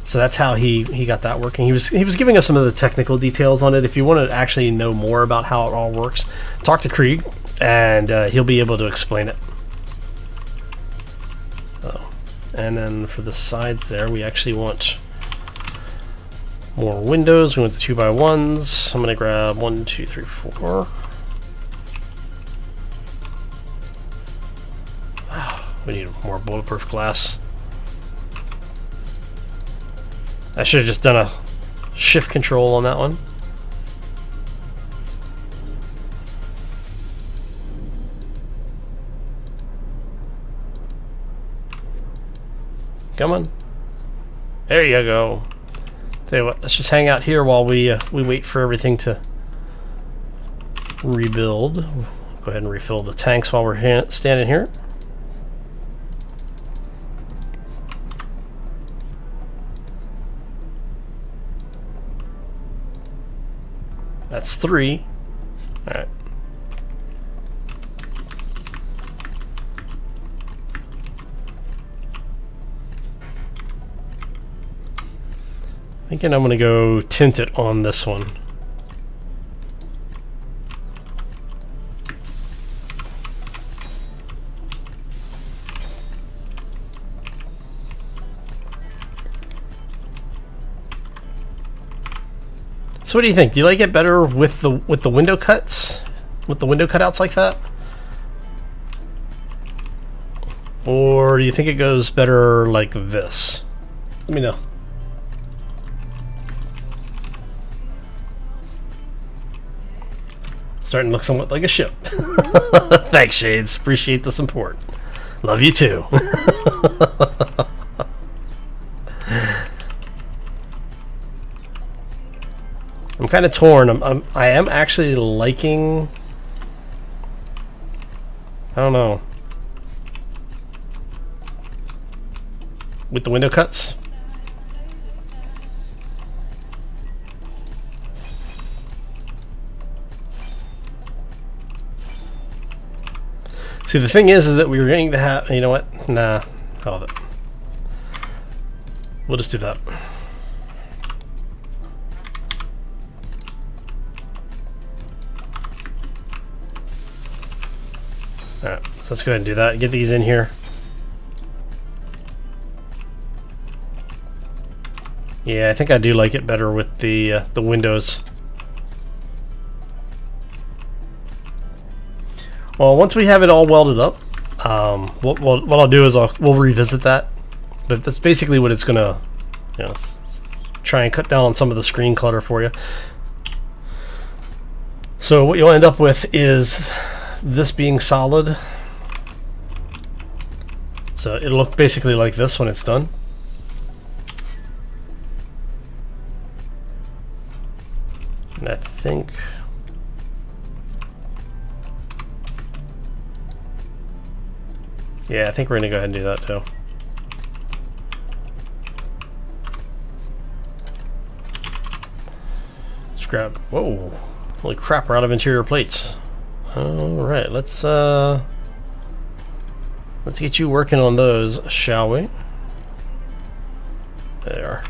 So that's how he, he got that working. He was he was giving us some of the technical details on it. If you want to actually know more about how it all works, talk to Krieg, and uh, he'll be able to explain it. Oh. And then for the sides there, we actually want more windows. We went two by ones. I'm gonna grab one, two, three, four. [SIGHS] We need more bulletproof glass. I should have just done a shift control on that one. Come on. There you go. Tell you what, let's just hang out here while we uh, we wait for everything to rebuild. Go ahead and refill the tanks while we're standing here. That's three. Alright. Thinking I'm going to go tint it on this one. So what do you think? Do you like it better with the with the window cuts? With the window cutouts like that? Or do you think it goes better like this? Let me know. Starting to look somewhat like a ship. [LAUGHS] [LAUGHS] Thanks, Shades. Appreciate the support. Love you too. [LAUGHS] I'm kind of torn. I'm, I'm I am actually liking. I don't know. With the window cuts. See, the thing is, is that we were going to have. You know what? Nah. Hold it. We'll just do that. Alright, so let's go ahead and do that. Get these in here. Yeah, I think I do like it better with the uh, the windows. Well, once we have it all welded up, um, what, what, what I'll do is I'll, we'll revisit that. But that's basically what it's gonna, you know, try and cut down on some of the screen clutter for you. So what you'll end up with is this being solid. So it'll look basically like this when it's done. And I think... Yeah, I think we're going to go ahead and do that too. Let's grab... Whoa! Holy crap, we're out of interior plates. Alright, let's uh let's get you working on those, shall we? There.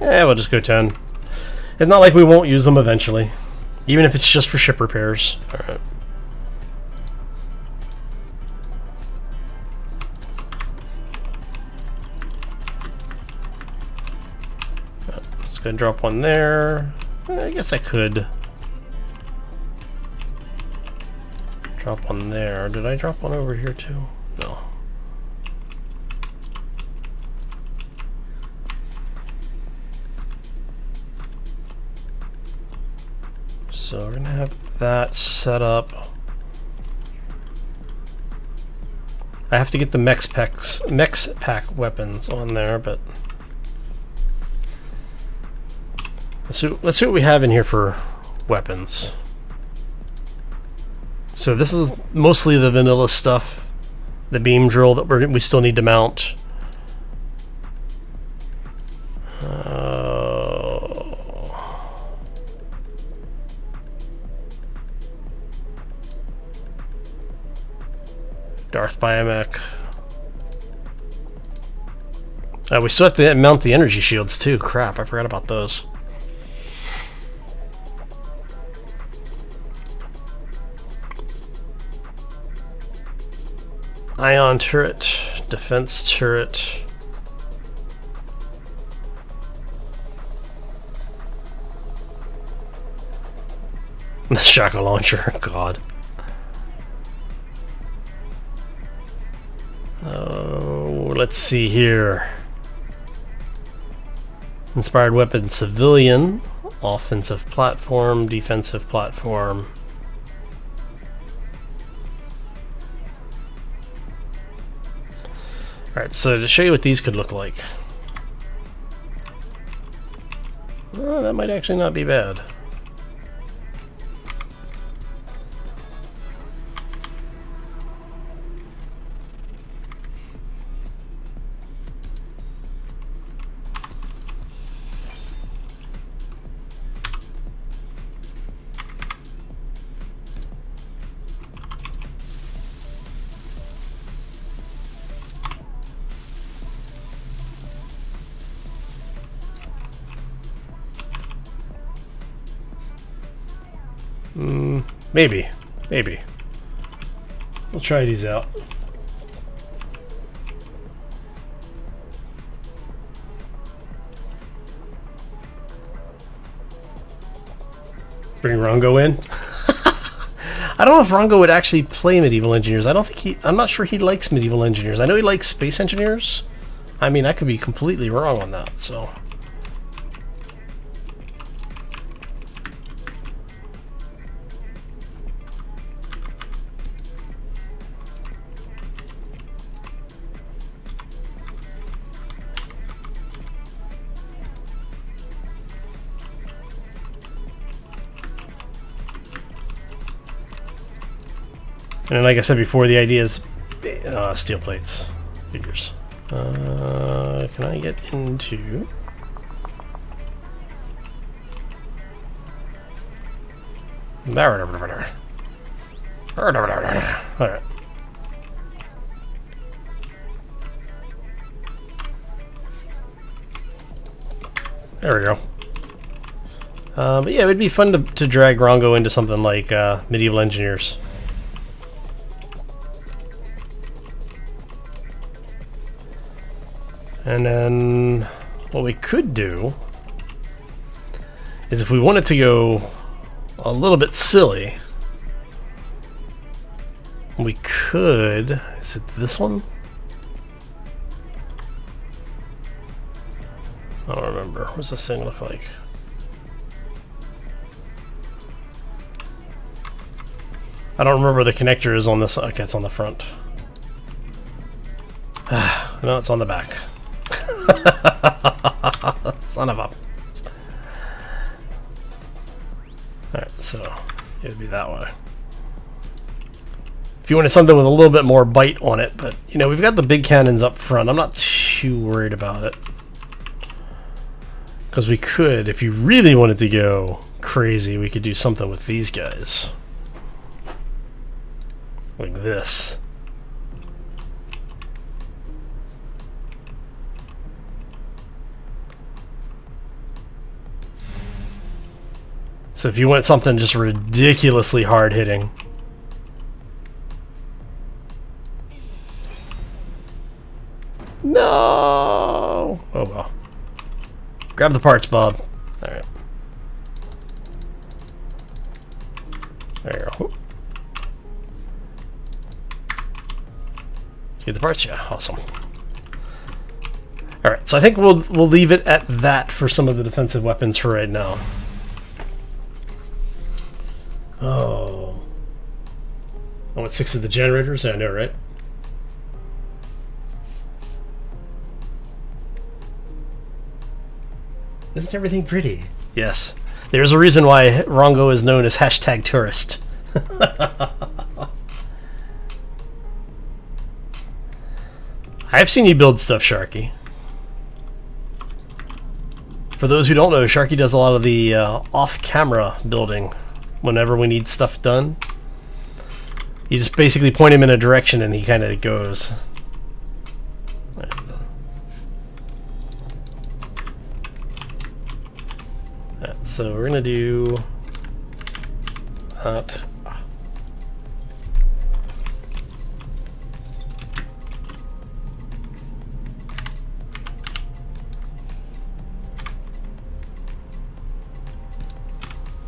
Yeah, we'll just go 10. It's not like we won't use them eventually. Even if it's just for ship repairs. Alright. Let's go and drop one there. Eh, I guess I could drop one there. Did I drop one over here too? No. So we're gonna have that set up. I have to get the Mex packs, Mex pack weapons on there, but let's see, let's see what we have in here for weapons. So this is mostly the vanilla stuff, the beam drill that we we still need to mount. Uh, Darth Biomech. Uh, we still have to mount the energy shields too. Crap, I forgot about those. Ion turret, defense turret. [LAUGHS] The shotgun launcher, [LAUGHS] God. Oh, let's see here. Inspired weapon civilian, offensive platform, defensive platform. Alright, so to show you what these could look like. That might actually not be bad. Mm, maybe. Maybe. We'll try these out. Bring Rongo in? [LAUGHS] I don't know if Rongo would actually play Medieval Engineers. I don't think he... I'm not sure he likes Medieval Engineers. I know he likes Space Engineers. I mean, I could be completely wrong on that, so... And like I said before, the idea is uh, steel plates, figures. Uh, can I get into... Alright. There we go. Uh, but yeah, it would be fun to, to drag Rongo into something like uh, Medieval Engineers. And then what we could do is if we wanted to go a little bit silly, we could, is it this one? I don't remember. What does this thing look like? I don't remember the connector is on this. Okay, it's on the front. [SIGHS] no, it's on the back. [LAUGHS] Son of a... Alright, so it would be that way. If you wanted something with a little bit more bite on it, but, you know, we've got the big cannons up front. I'm not too worried about it. Because we could, if you really wanted to go crazy, we could do something with these guys. Like this. So if you want something just ridiculously hard hitting. No! Oh well. Grab the parts, Bob. Alright. There you go. Get the parts? Yeah, awesome. Alright, so I think we'll we'll leave it at that for some of the defensive weapons for right now. I want six of the generators. I know, right? Isn't everything pretty? Yes. There's a reason why Rongo is known as hashtag tourist. [LAUGHS] I've seen you build stuff, Sharky. For those who don't know, Sharky does a lot of the uh, off-camera building whenever we need stuff done. You just basically point him in a direction and he kind of goes. So we're gonna do that.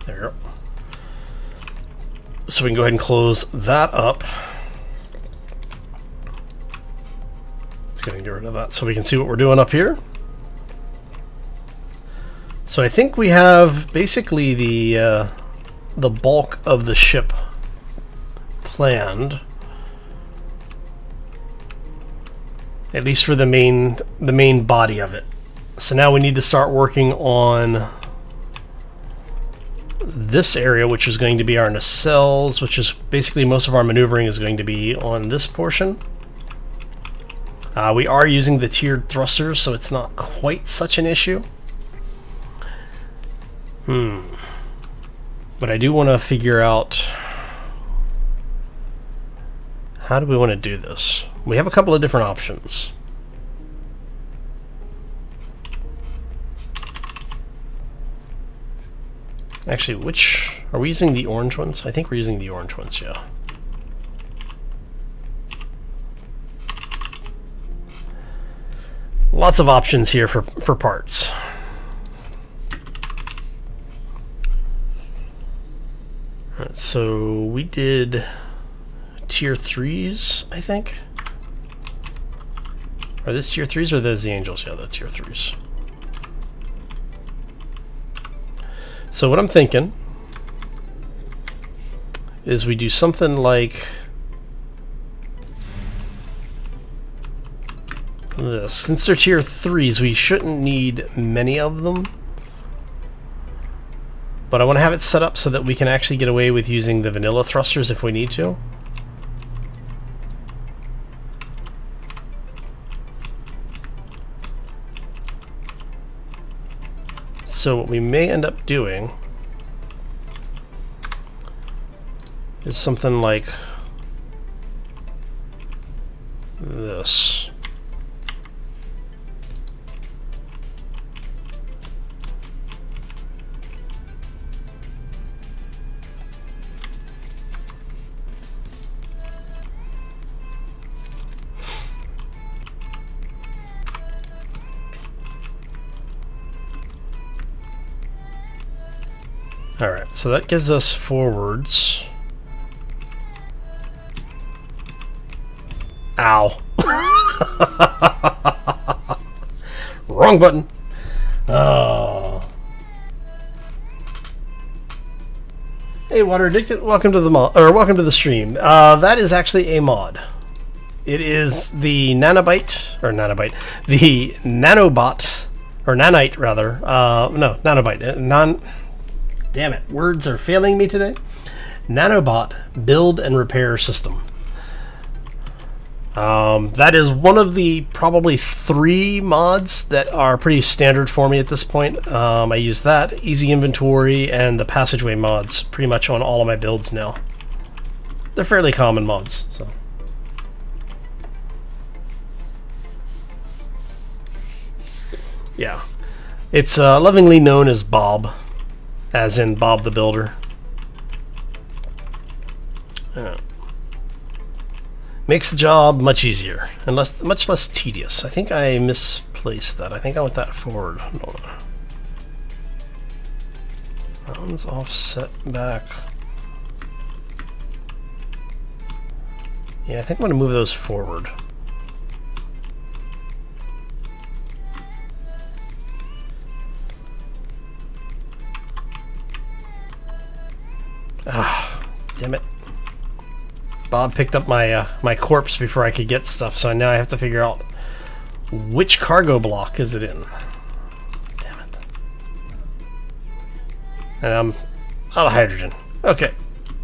There. So we can go ahead and close that up. Let's go ahead and get rid of that so we can see what we're doing up here. So I think we have basically the uh, the bulk of the ship planned. At least for the main the main body of it. So now we need to start working on this area, which is going to be our nacelles, which is basically most of our maneuvering is going to be on this portion. Uh, we are using the tiered thrusters, so it's not quite such an issue. Hmm. But I do want to figure out how do we want to do this? We have a couple of different options. Actually, which... Are we using the orange ones? I think we're using the orange ones, yeah. Lots of options here for, for parts. Right, so we did tier threes, I think. Are this tier threes or those the angels? Yeah, the tier threes. So what I'm thinking is we do something like this. Since they're tier threes, we shouldn't need many of them. But I want to have it set up so that we can actually get away with using the vanilla thrusters if we need to. So what we may end up doing is something like this. Alright, so that gives us forwards. Ow. [LAUGHS] Wrong button. Oh. Hey, Water Addicted, welcome to the mod, or welcome to the stream. Uh, that is actually a mod. It is the Nanobyte, or Nanobyte, the Nanobot, or Nanite rather. Uh, no, Nanobyte, uh, non. Damn it, words are failing me today. Nanobot build and repair system. Um, that is one of the probably three mods that are pretty standard for me at this point. Um, I use that, Easy Inventory, and the Passageway mods pretty much on all of my builds now. They're fairly common mods, so. Yeah. It's uh, lovingly known as Bob as in Bob the Builder. Makes the job much easier and less, much less tedious. I think I misplaced that. I think I want that forward. That one's offset back. Yeah, I think I'm going to move those forward. Ah, damn it. Bob picked up my uh, my corpse before I could get stuff, so now I have to figure out which cargo block is it in. Damn it. And I'm out of hydrogen. Okay,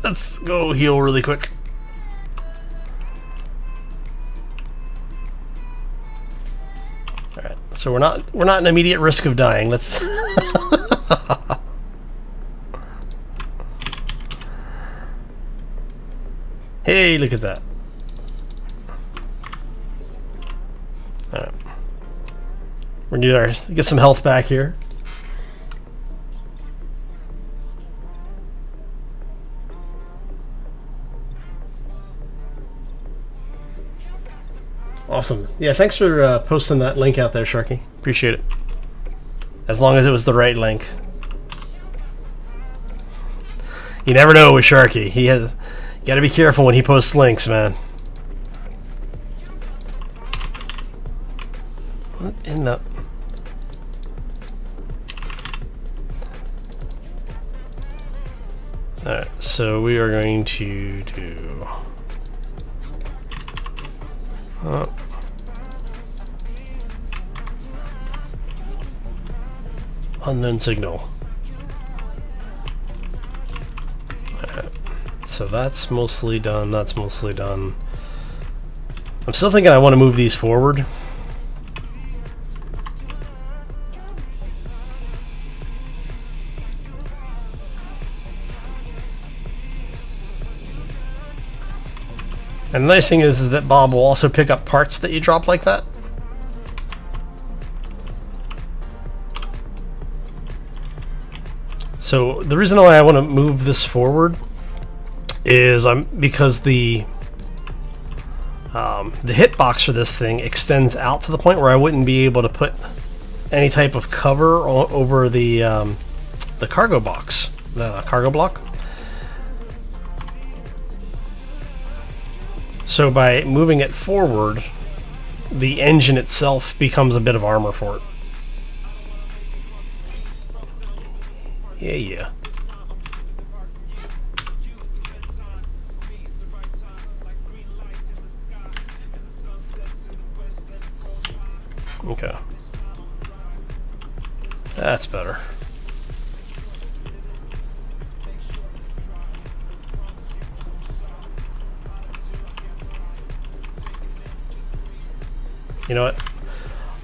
let's go heal really quick. All right, so we're not we're not in immediate risk of dying. Let's. [LAUGHS] [LAUGHS] hey, look at that. All right. We're gonna get some health back here. Awesome. Yeah, thanks for uh, posting that link out there, Sharky. Appreciate it. As long as it was the right link. You never know with Sharky. He has got to be careful when he posts links, man. What in the... Alright, so we are going to do... Oh. Unknown signal. So that's mostly done, that's mostly done. I'm still thinking I want to move these forward. And the nice thing is, is that Bob will also pick up parts that you drop like that. So the reason why I want to move this forward is I'm because the um, the hitbox for this thing extends out to the point where I wouldn't be able to put any type of cover over the um, the cargo box, the cargo block. So by moving it forward, the engine itself becomes a bit of armor for it. Yeah, yeah. Okay. That's better. You know what?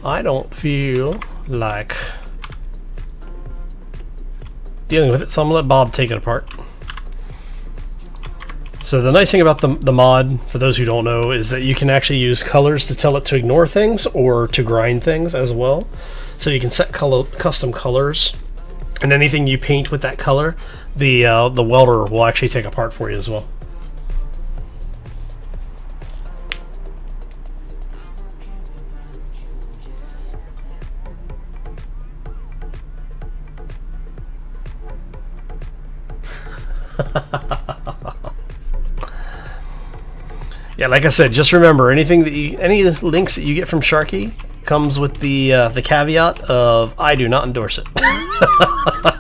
I don't feel like dealing with it, so I'm to let Bob take it apart. So the nice thing about the, the mod, for those who don't know, is that you can actually use colors to tell it to ignore things or to grind things as well. So you can set color, custom colors, and anything you paint with that color, the uh, the welder will actually take apart for you as well. Like I said, just remember anything that you, any links that you get from Sharky comes with the uh, the caveat of I do not endorse it. [LAUGHS]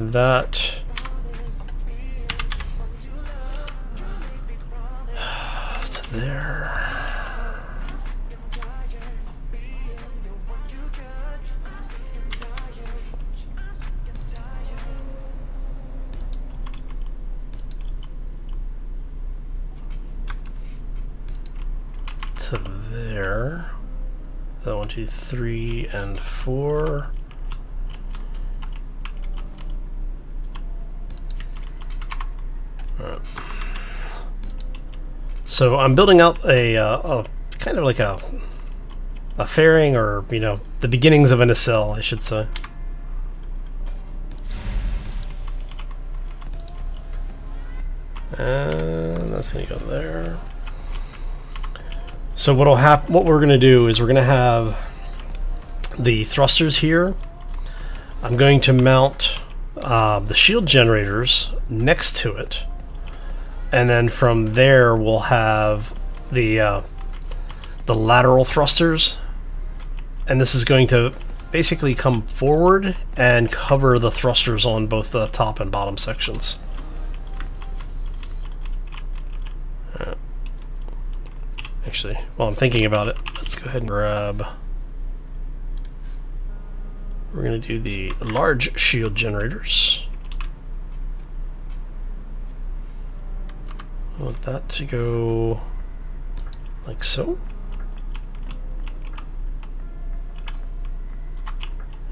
that, So I'm building out a, uh, a kind of like a a fairing or, you know, the beginnings of an nacelle, I should say. And that's to go there. So what'll happen? What we're going to do is we're going to have the thrusters here. I'm going to mount uh, the shield generators next to it, and then from there we'll have the uh, the lateral thrusters, and this is going to basically come forward and cover the thrusters on both the top and bottom sections. Actually, while I'm thinking about it, let's go ahead and grab... We're going to do the large shield generators. I want that to go like so.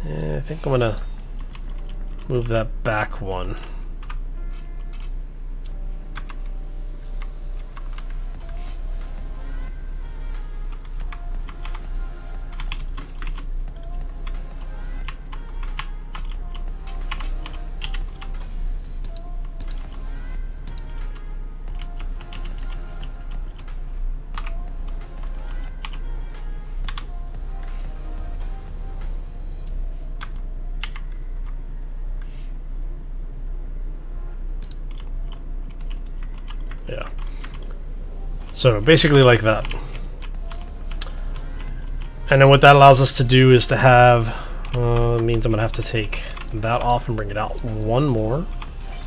And I think I'm to move that back one. So basically like that. And then what that allows us to do is to have, uh, means I'm going to have to take that off and bring it out one more,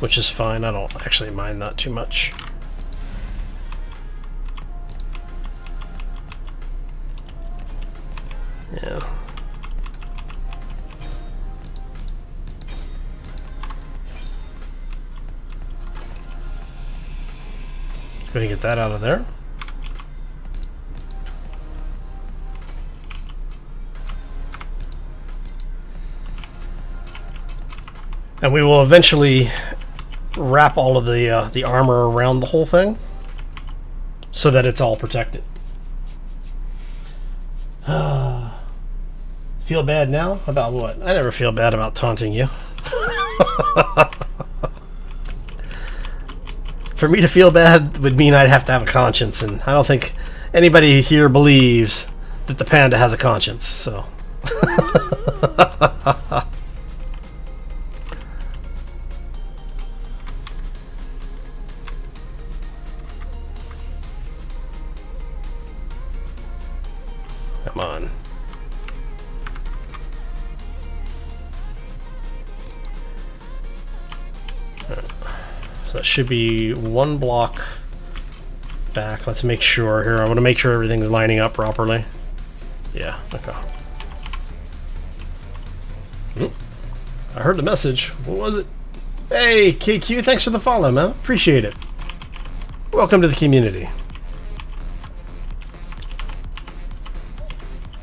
which is fine. I don't actually mind that too much. Yeah. Go ahead and get that out of there. And we will eventually wrap all of the uh, the armor around the whole thing so that it's all protected. [SIGHS] feel bad now? About what? I never feel bad about taunting you. [LAUGHS] For me to feel bad would mean I'd have to have a conscience, and I don't think anybody here believes that the panda has a conscience, so. [LAUGHS] should be one block back. Let's make sure here. I want to make sure everything's lining up properly. Yeah, okay. I heard the message. What was it? Hey, KQ, thanks for the follow, man. Appreciate it. Welcome to the community.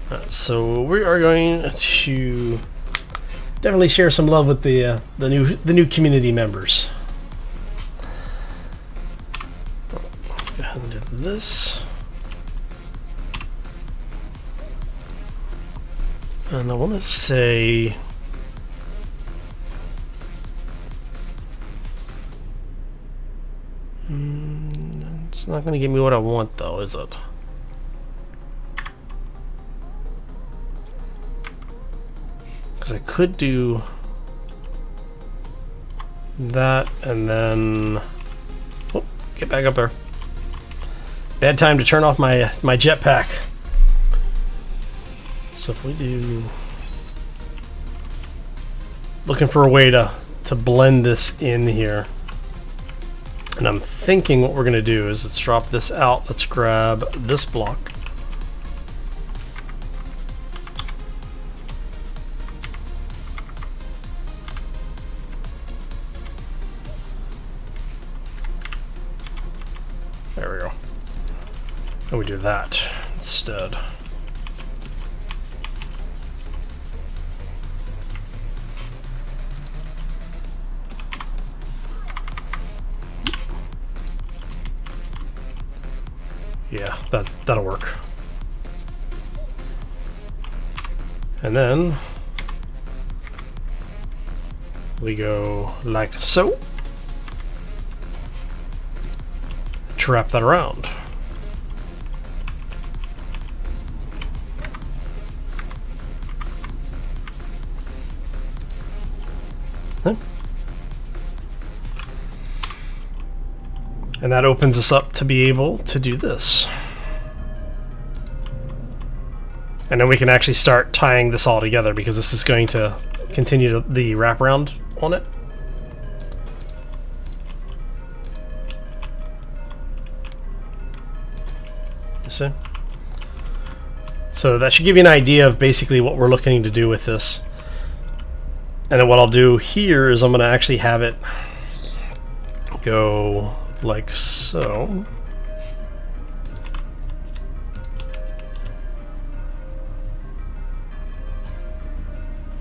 Right, so we are going to definitely share some love with the uh, the new the new community members. And I want to say... Mm, it's not going to give me what I want though, is it? Because I could do that and then... Oh, get back up there. Bad time to turn off my my jetpack. So if we do... Looking for a way to, to blend this in here. And I'm thinking what we're going to do is let's drop this out. Let's grab this block. we do that instead? Yeah, that, that'll work. And then we go like so. Trap that around. And that opens us up to be able to do this. And then we can actually start tying this all together because this is going to continue the wraparound on it. You see? So that should give you an idea of basically what we're looking to do with this. And then what I'll do here is I'm going to actually have it go like so.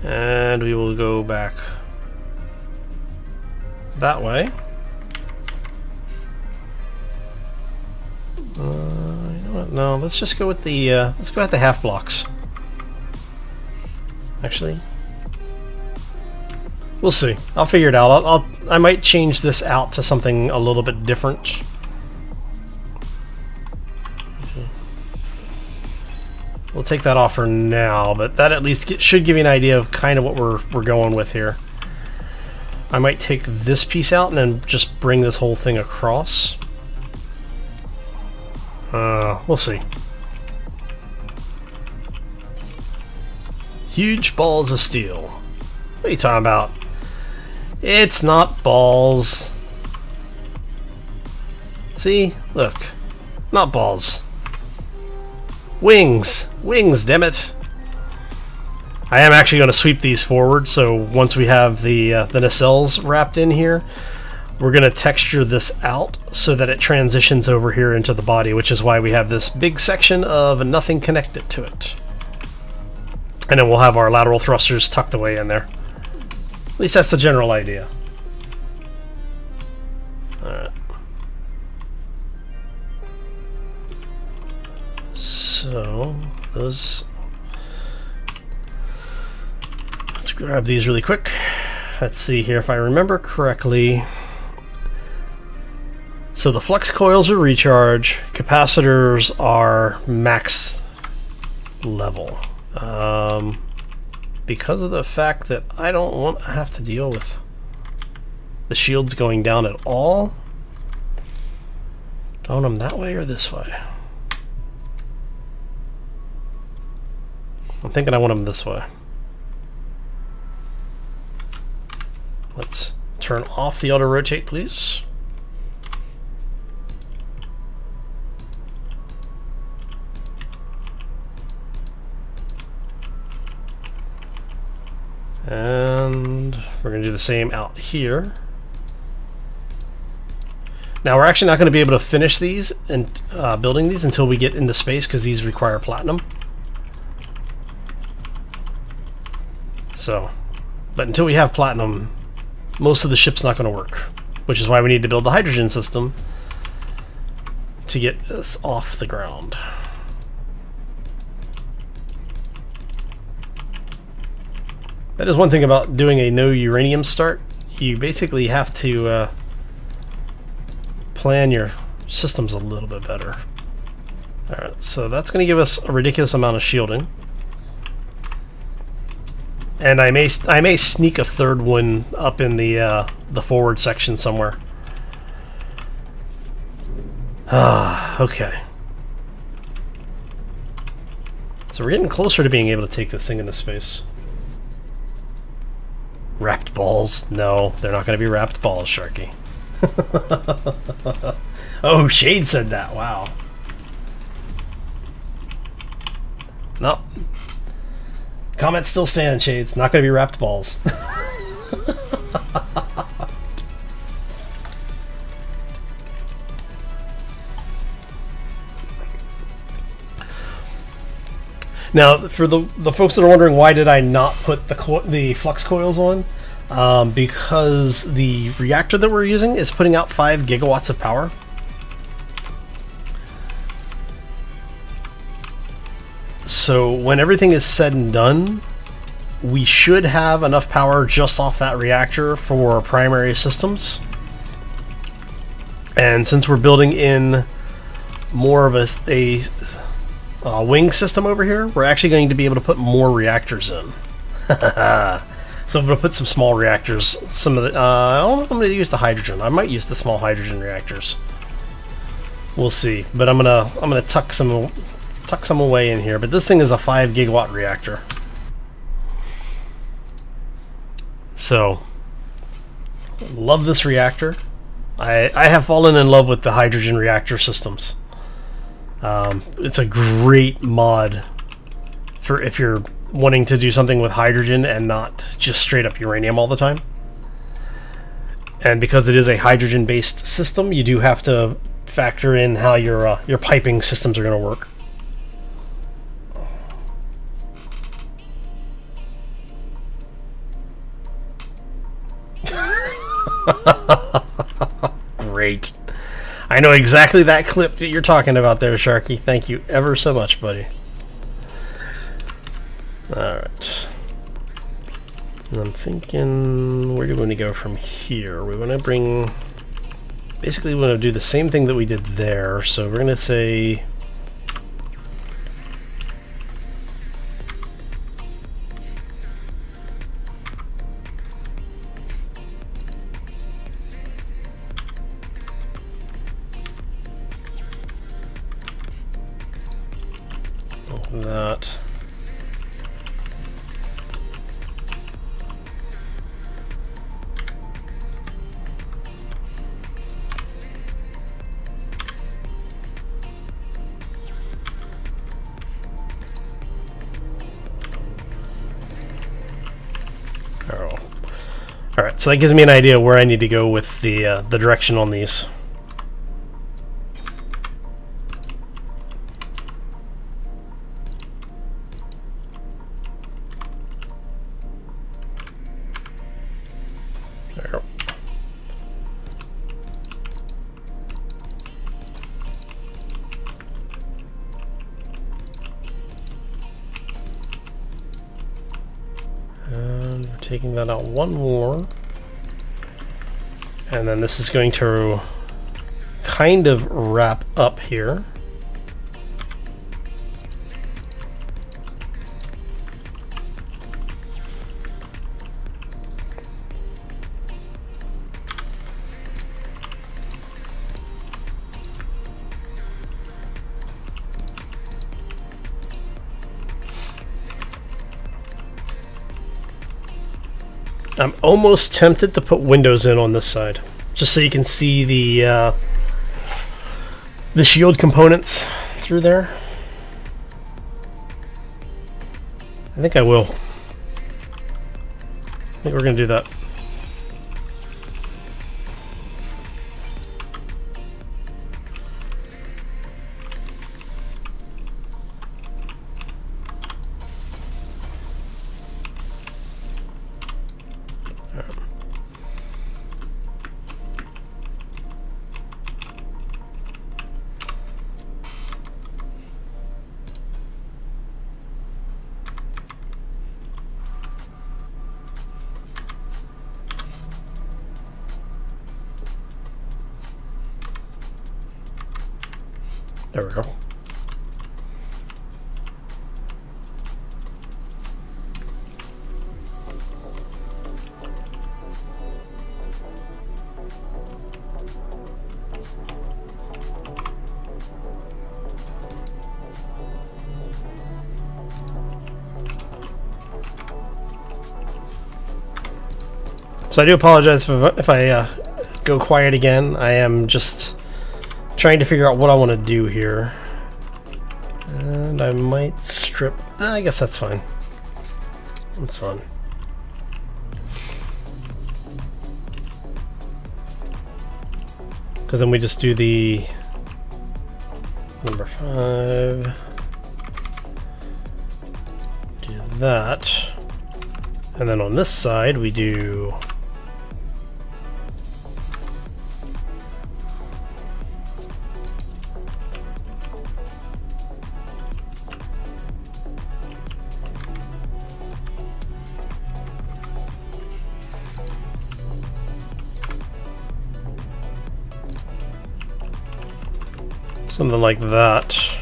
And we will go back that way. Uh, you know what? No, let's just go with the uh, let's go with the half blocks. Actually, we'll see. I'll figure it out. I'll, I'll I might change this out to something a little bit different. We'll take that off for now, but that at least get, should give you an idea of kind of what we're, we're going with here. I might take this piece out and then just bring this whole thing across. Uh, we'll see. Huge balls of steel. What are you talking about? It's not balls. See? Look. Not balls. Wings! Wings, damn it! I am actually going to sweep these forward, so once we have the, uh, the nacelles wrapped in here, we're going to texture this out so that it transitions over here into the body, which is why we have this big section of nothing connected to it. And then we'll have our lateral thrusters tucked away in there. At least that's the general idea. Alright. So, those... Let's grab these really quick. Let's see here if I remember correctly. So the flux coils are recharge, capacitors are max level. Um, because of the fact that I don't want to have to deal with the shields going down at all. Don't them that way or this way? I'm thinking I want them this way. Let's turn off the auto rotate, please. And we're going to do the same out here. Now we're actually not going to be able to finish these and uh, building these until we get into space because these require platinum. So, but until we have platinum, most of the ship's not going to work, which is why we need to build the hydrogen system to get us off the ground. That is one thing about doing a no uranium start. You basically have to uh, plan your systems a little bit better. Alright, so that's going to give us a ridiculous amount of shielding. And I may I may sneak a third one up in the uh, the forward section somewhere. Ah, okay. So we're getting closer to being able to take this thing into space. Wrapped balls? No, they're not going to be wrapped balls, Sharky. [LAUGHS] oh, Shade said that. Wow. No, Comment still stands, Shades. Not going to be wrapped balls. [LAUGHS] now, for the the folks that are wondering why did I not put the the flux coils on, um, because the reactor that we're using is putting out five gigawatts of power. So when everything is said and done, we should have enough power just off that reactor for primary systems. And since we're building in more of a, a, a wing system over here, we're actually going to be able to put more reactors in. [LAUGHS] so I'm going to put some small reactors. Some of the uh, I don't know if I'm going to use the hydrogen. I might use the small hydrogen reactors. We'll see. But I'm gonna I'm gonna tuck some tuck some away in here. But this thing is a five gigawatt reactor. So love this reactor. I I have fallen in love with the hydrogen reactor systems. Um, it's a great mod for if you're wanting to do something with hydrogen and not just straight up uranium all the time. And because it is a hydrogen based system, you do have to factor in how your uh, your piping systems are going to work. [LAUGHS] Great. I know exactly that clip that you're talking about there, Sharky. Thank you ever so much, buddy. Alright. I'm thinking, where do we want to go from here? We want to bring basically we want to do the same thing that we did there. So we're going to say so that gives me an idea where I need to go with the, uh, the direction on these. taking that out one more. And then this is going to kind of wrap up here. I'm almost tempted to put windows in on this side, just so you can see the uh, the shield components through there. I think I will. I think we're going to do that. So I do apologize if, if I uh, go quiet again. I am just trying to figure out what I want to do here. And I might strip... I guess that's fine. That's fun. Because then we just do the number five. Do that. And then on this side we do like that.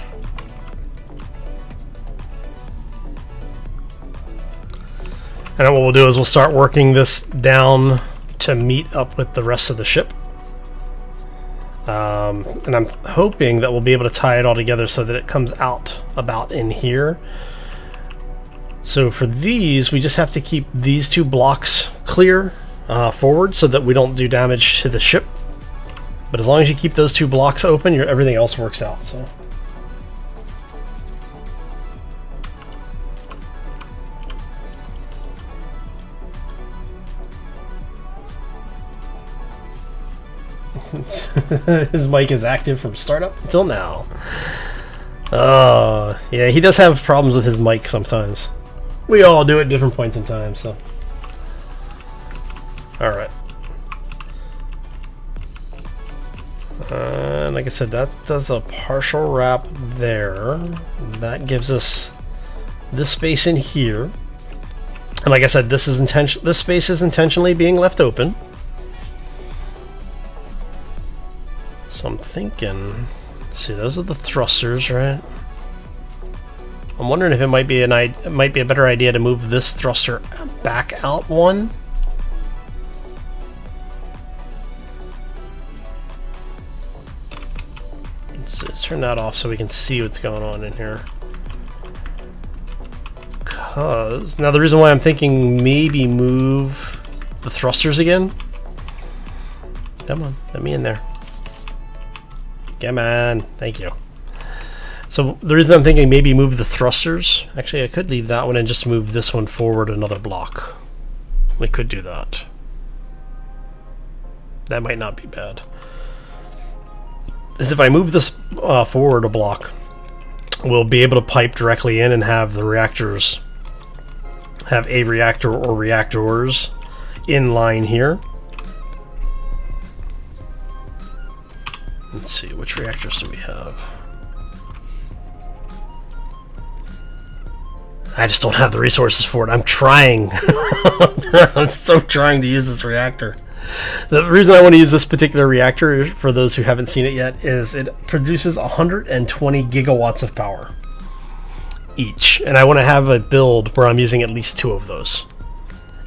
And what we'll do is we'll start working this down to meet up with the rest of the ship. Um, and I'm hoping that we'll be able to tie it all together so that it comes out about in here. So for these, we just have to keep these two blocks clear uh, forward so that we don't do damage to the ship. But as long as you keep those two blocks open, your, everything else works out. So. [LAUGHS] His mic is active from startup until now. Oh, yeah, he does have problems with his mic sometimes. We all do at different points in time, so. I said, that does a partial wrap there. That gives us this space in here. And like I said, this is intention this space is intentionally being left open. So I'm thinking, see, those are the thrusters, right? I'm wondering if it might be an it might be a better idea to move this thruster back out one. Turn that off so we can see what's going on in here. Cause now the reason why I'm thinking maybe move the thrusters again. Come on, let me in there. Come on. Thank you. So the reason I'm thinking maybe move the thrusters, actually I could leave that one and just move this one forward another block. We could do that. That might not be bad. Is if I move this uh, forward a block, we'll be able to pipe directly in and have the reactors have a reactor or reactors in line here. Let's see, which reactors do we have? I just don't have the resources for it. I'm trying. [LAUGHS] I'm so trying to use this reactor. The reason I want to use this particular reactor, for those who haven't seen it yet, is it produces 120 gigawatts of power each. And I want to have a build where I'm using at least two of those.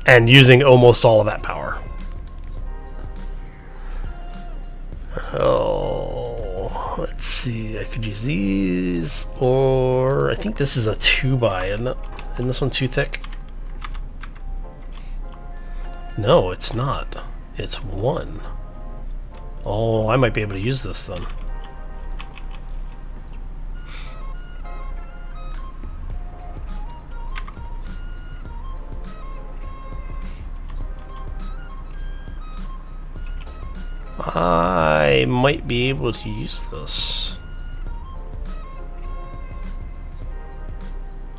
And using almost all of that power. Oh, let's see. I could use these, or I think this is a two by, isn't it? Isn't this one too thick? No, it's not. It's one. Oh, I might be able to use this then. I might be able to use this.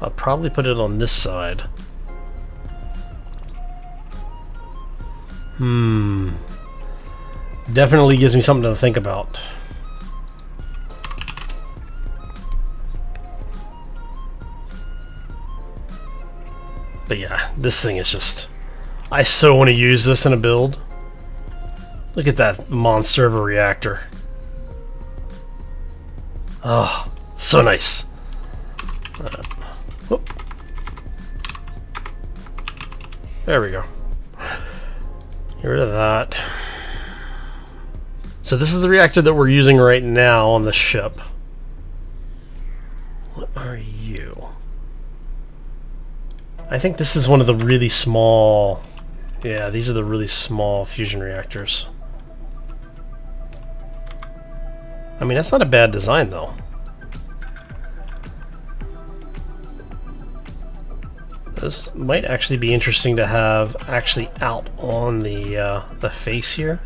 I'll probably put it on this side. Hmm. Definitely gives me something to think about. But yeah, this thing is just... I so want to use this in a build. Look at that monster of a reactor. Oh, so nice. Uh, there we go. Get rid of that. So this is the reactor that we're using right now on the ship. What are you? I think this is one of the really small... Yeah, these are the really small fusion reactors. I mean, that's not a bad design, though. This might actually be interesting to have actually out on the uh, the face here.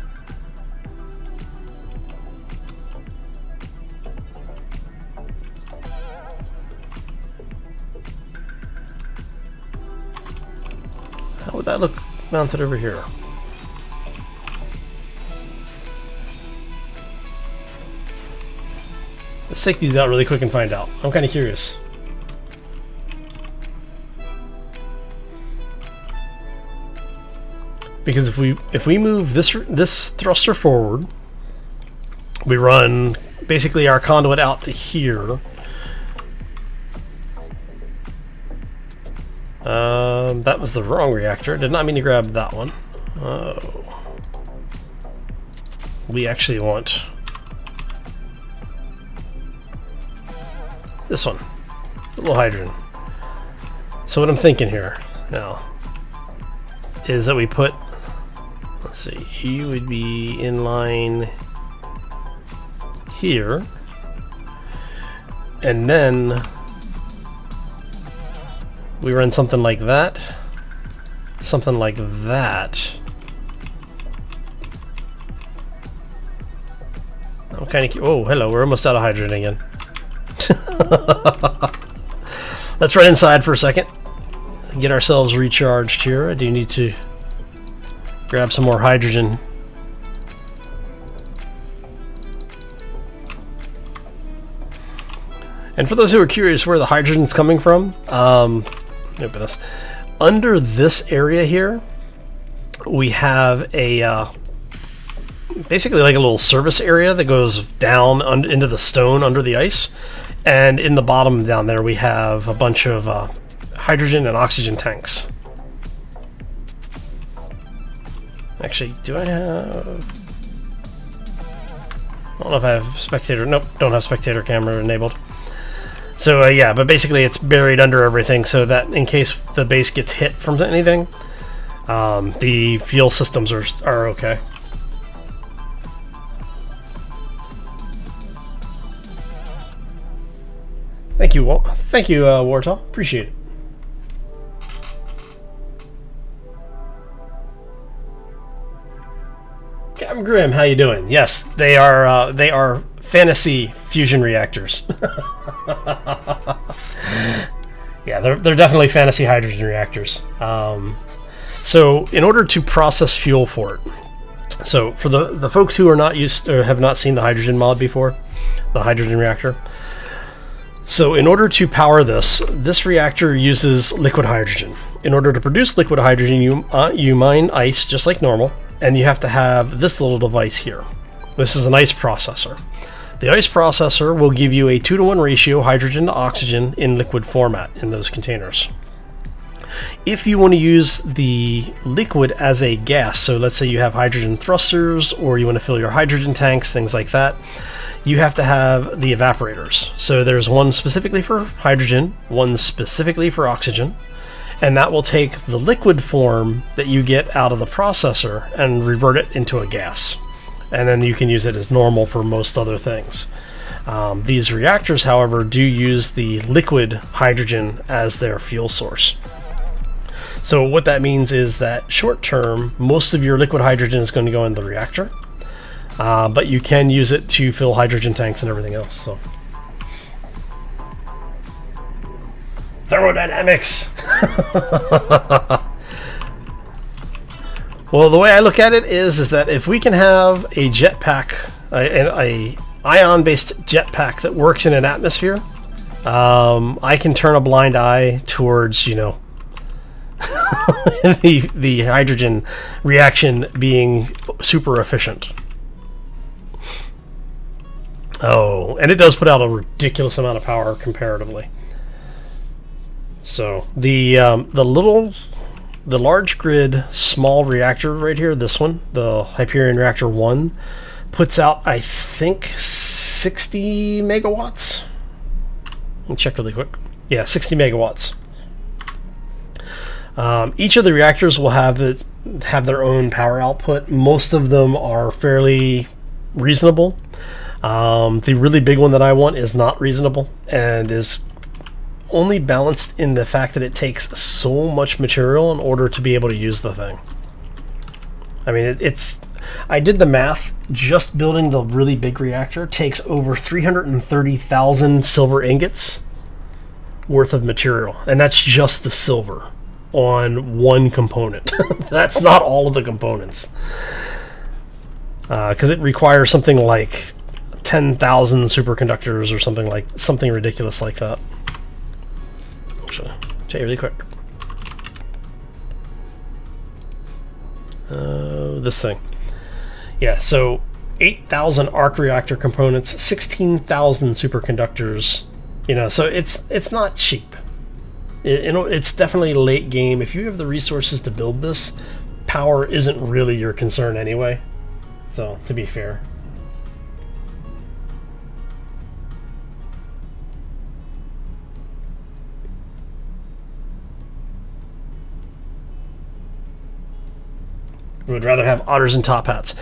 How would that look mounted over here? Let's take these out really quick and find out. I'm kind of curious. Because if we if we move this this thruster forward, we run basically our conduit out to here. Um, that was the wrong reactor. Did not mean to grab that one. Oh. We actually want this one. A little hydrogen. So what I'm thinking here now is that we put let's see, he would be in line here. And then we run something like that, something like that. I'm kind of. Oh, hello. We're almost out of hydrogen again. [LAUGHS] Let's run inside for a second. Get ourselves recharged here. I do need to grab some more hydrogen. And for those who are curious where the hydrogen's coming from, um, open this. Under this area here, we have a uh, basically like a little service area that goes down into the stone under the ice. And in the bottom down there, we have a bunch of uh, hydrogen and oxygen tanks. Actually, do I have... I don't know if I have spectator... Nope, don't have spectator camera enabled. So uh, yeah, but basically it's buried under everything so that in case the base gets hit from anything, um, the fuel systems are, are okay. Thank you, Walt. Thank you, uh. Appreciate it. Captain Grim, how you doing? Yes, they are. Uh, they are fantasy fusion reactors. [LAUGHS] yeah, they're they're definitely fantasy hydrogen reactors. Um, so, in order to process fuel for it, so for the the folks who are not used or have not seen the hydrogen mod before, the hydrogen reactor. So in order to power this, this reactor uses liquid hydrogen. In order to produce liquid hydrogen, you, uh, you mine ice just like normal, and you have to have this little device here. This is an ice processor. The ice processor will give you a 2 to 1 ratio hydrogen to oxygen in liquid format in those containers. If you want to use the liquid as a gas, so let's say you have hydrogen thrusters or you want to fill your hydrogen tanks, things like that, you have to have the evaporators. So there's one specifically for hydrogen, one specifically for oxygen, and that will take the liquid form that you get out of the processor and revert it into a gas. And then you can use it as normal for most other things. Um, these reactors, however, do use the liquid hydrogen as their fuel source. So what that means is that short term, most of your liquid hydrogen is going to go in the reactor, uh, but you can use it to fill hydrogen tanks and everything else. So. Thermodynamics! [LAUGHS] well, the way I look at it is, is that if we can have a jetpack, a, a ion-based jetpack that works in an atmosphere, um, I can turn a blind eye towards, you know, [LAUGHS] the the hydrogen reaction being super efficient. Oh, and it does put out a ridiculous amount of power comparatively. So the um, the little, the large grid small reactor right here, this one, the Hyperion Reactor One, puts out I think 60 megawatts. Let me check really quick. Yeah, 60 megawatts. Um, each of the reactors will have it have their own power output. Most of them are fairly reasonable. Um, the really big one that I want is not reasonable and is only balanced in the fact that it takes so much material in order to be able to use the thing. I mean, it, it's. I did the math. Just building the really big reactor takes over 330,000 silver ingots worth of material, and that's just the silver on one component. [LAUGHS] that's not all of the components. Because uh, it requires something like 10,000 superconductors or something like something ridiculous like that. You really quick. Uh, this thing. Yeah, so 8,000 arc reactor components, 16,000 superconductors. You know, so it's it's not cheap. It, you know, it's definitely late game. If you have the resources to build this, power isn't really your concern anyway. So, to be fair. Would rather have otters and top hats.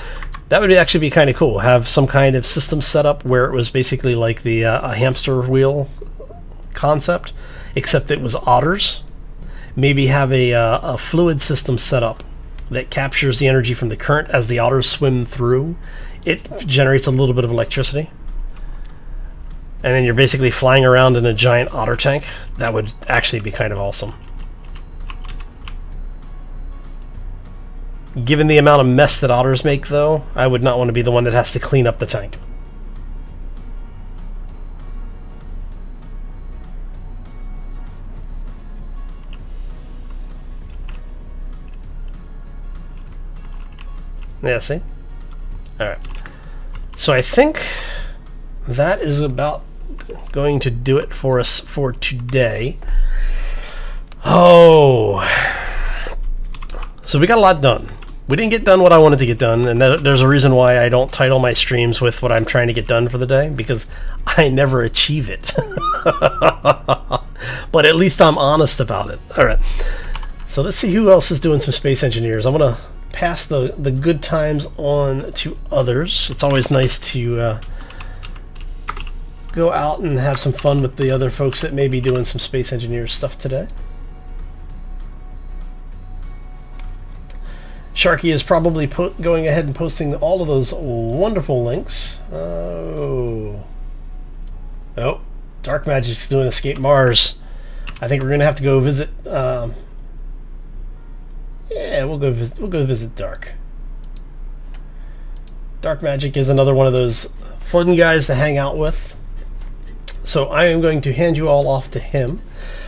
That would actually be kind of cool. Have some kind of system set up where it was basically like the uh, a hamster wheel concept, except it was otters. Maybe have a, uh, a fluid system set up that captures the energy from the current as the otters swim through. It generates a little bit of electricity. And then you're basically flying around in a giant otter tank. That would actually be kind of awesome. Given the amount of mess that otters make, though, I would not want to be the one that has to clean up the tank. Yeah, see? Alright. So I think that is about going to do it for us for today. Oh. So we got a lot done we didn't get done what I wanted to get done, and there's a reason why I don't title my streams with what I'm trying to get done for the day because [LAUGHS] I never achieve it. [LAUGHS] but at least I'm honest about it. All right. So let's see who else is doing some space engineers. I'm gonna pass the the good times on to others. It's always nice to uh, go out and have some fun with the other folks that may be doing some space engineer stuff today. Sharky is probably going ahead and posting all of those wonderful links. Oh. Oh. Dark Magic's doing Escape Mars. I think we're going to have to go visit... Um, yeah, we'll go we'll go visit Dark. Dark Magic is another one of those fun guys to hang out with. So I am going to hand you all off to him.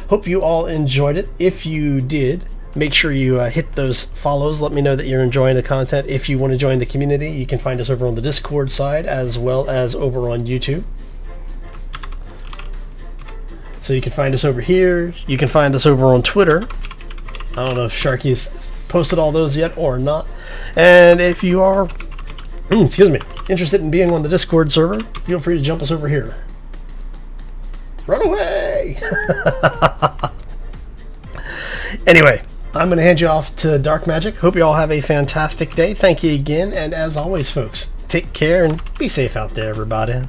Hope you all enjoyed it. If you did, Make sure you uh, hit those follows. Let me know that you're enjoying the content. If you want to join the community, you can find us over on the Discord side as well as over on YouTube. So you can find us over here. You can find us over on Twitter. I don't know if Sharky's posted all those yet or not. And if you are, excuse me, interested in being on the Discord server, feel free to jump us over here. Run away! [LAUGHS] anyway, I'm going to hand you off to Dark Magic. Hope you all have a fantastic day. Thank you again. And as always, folks, take care and be safe out there, everybody.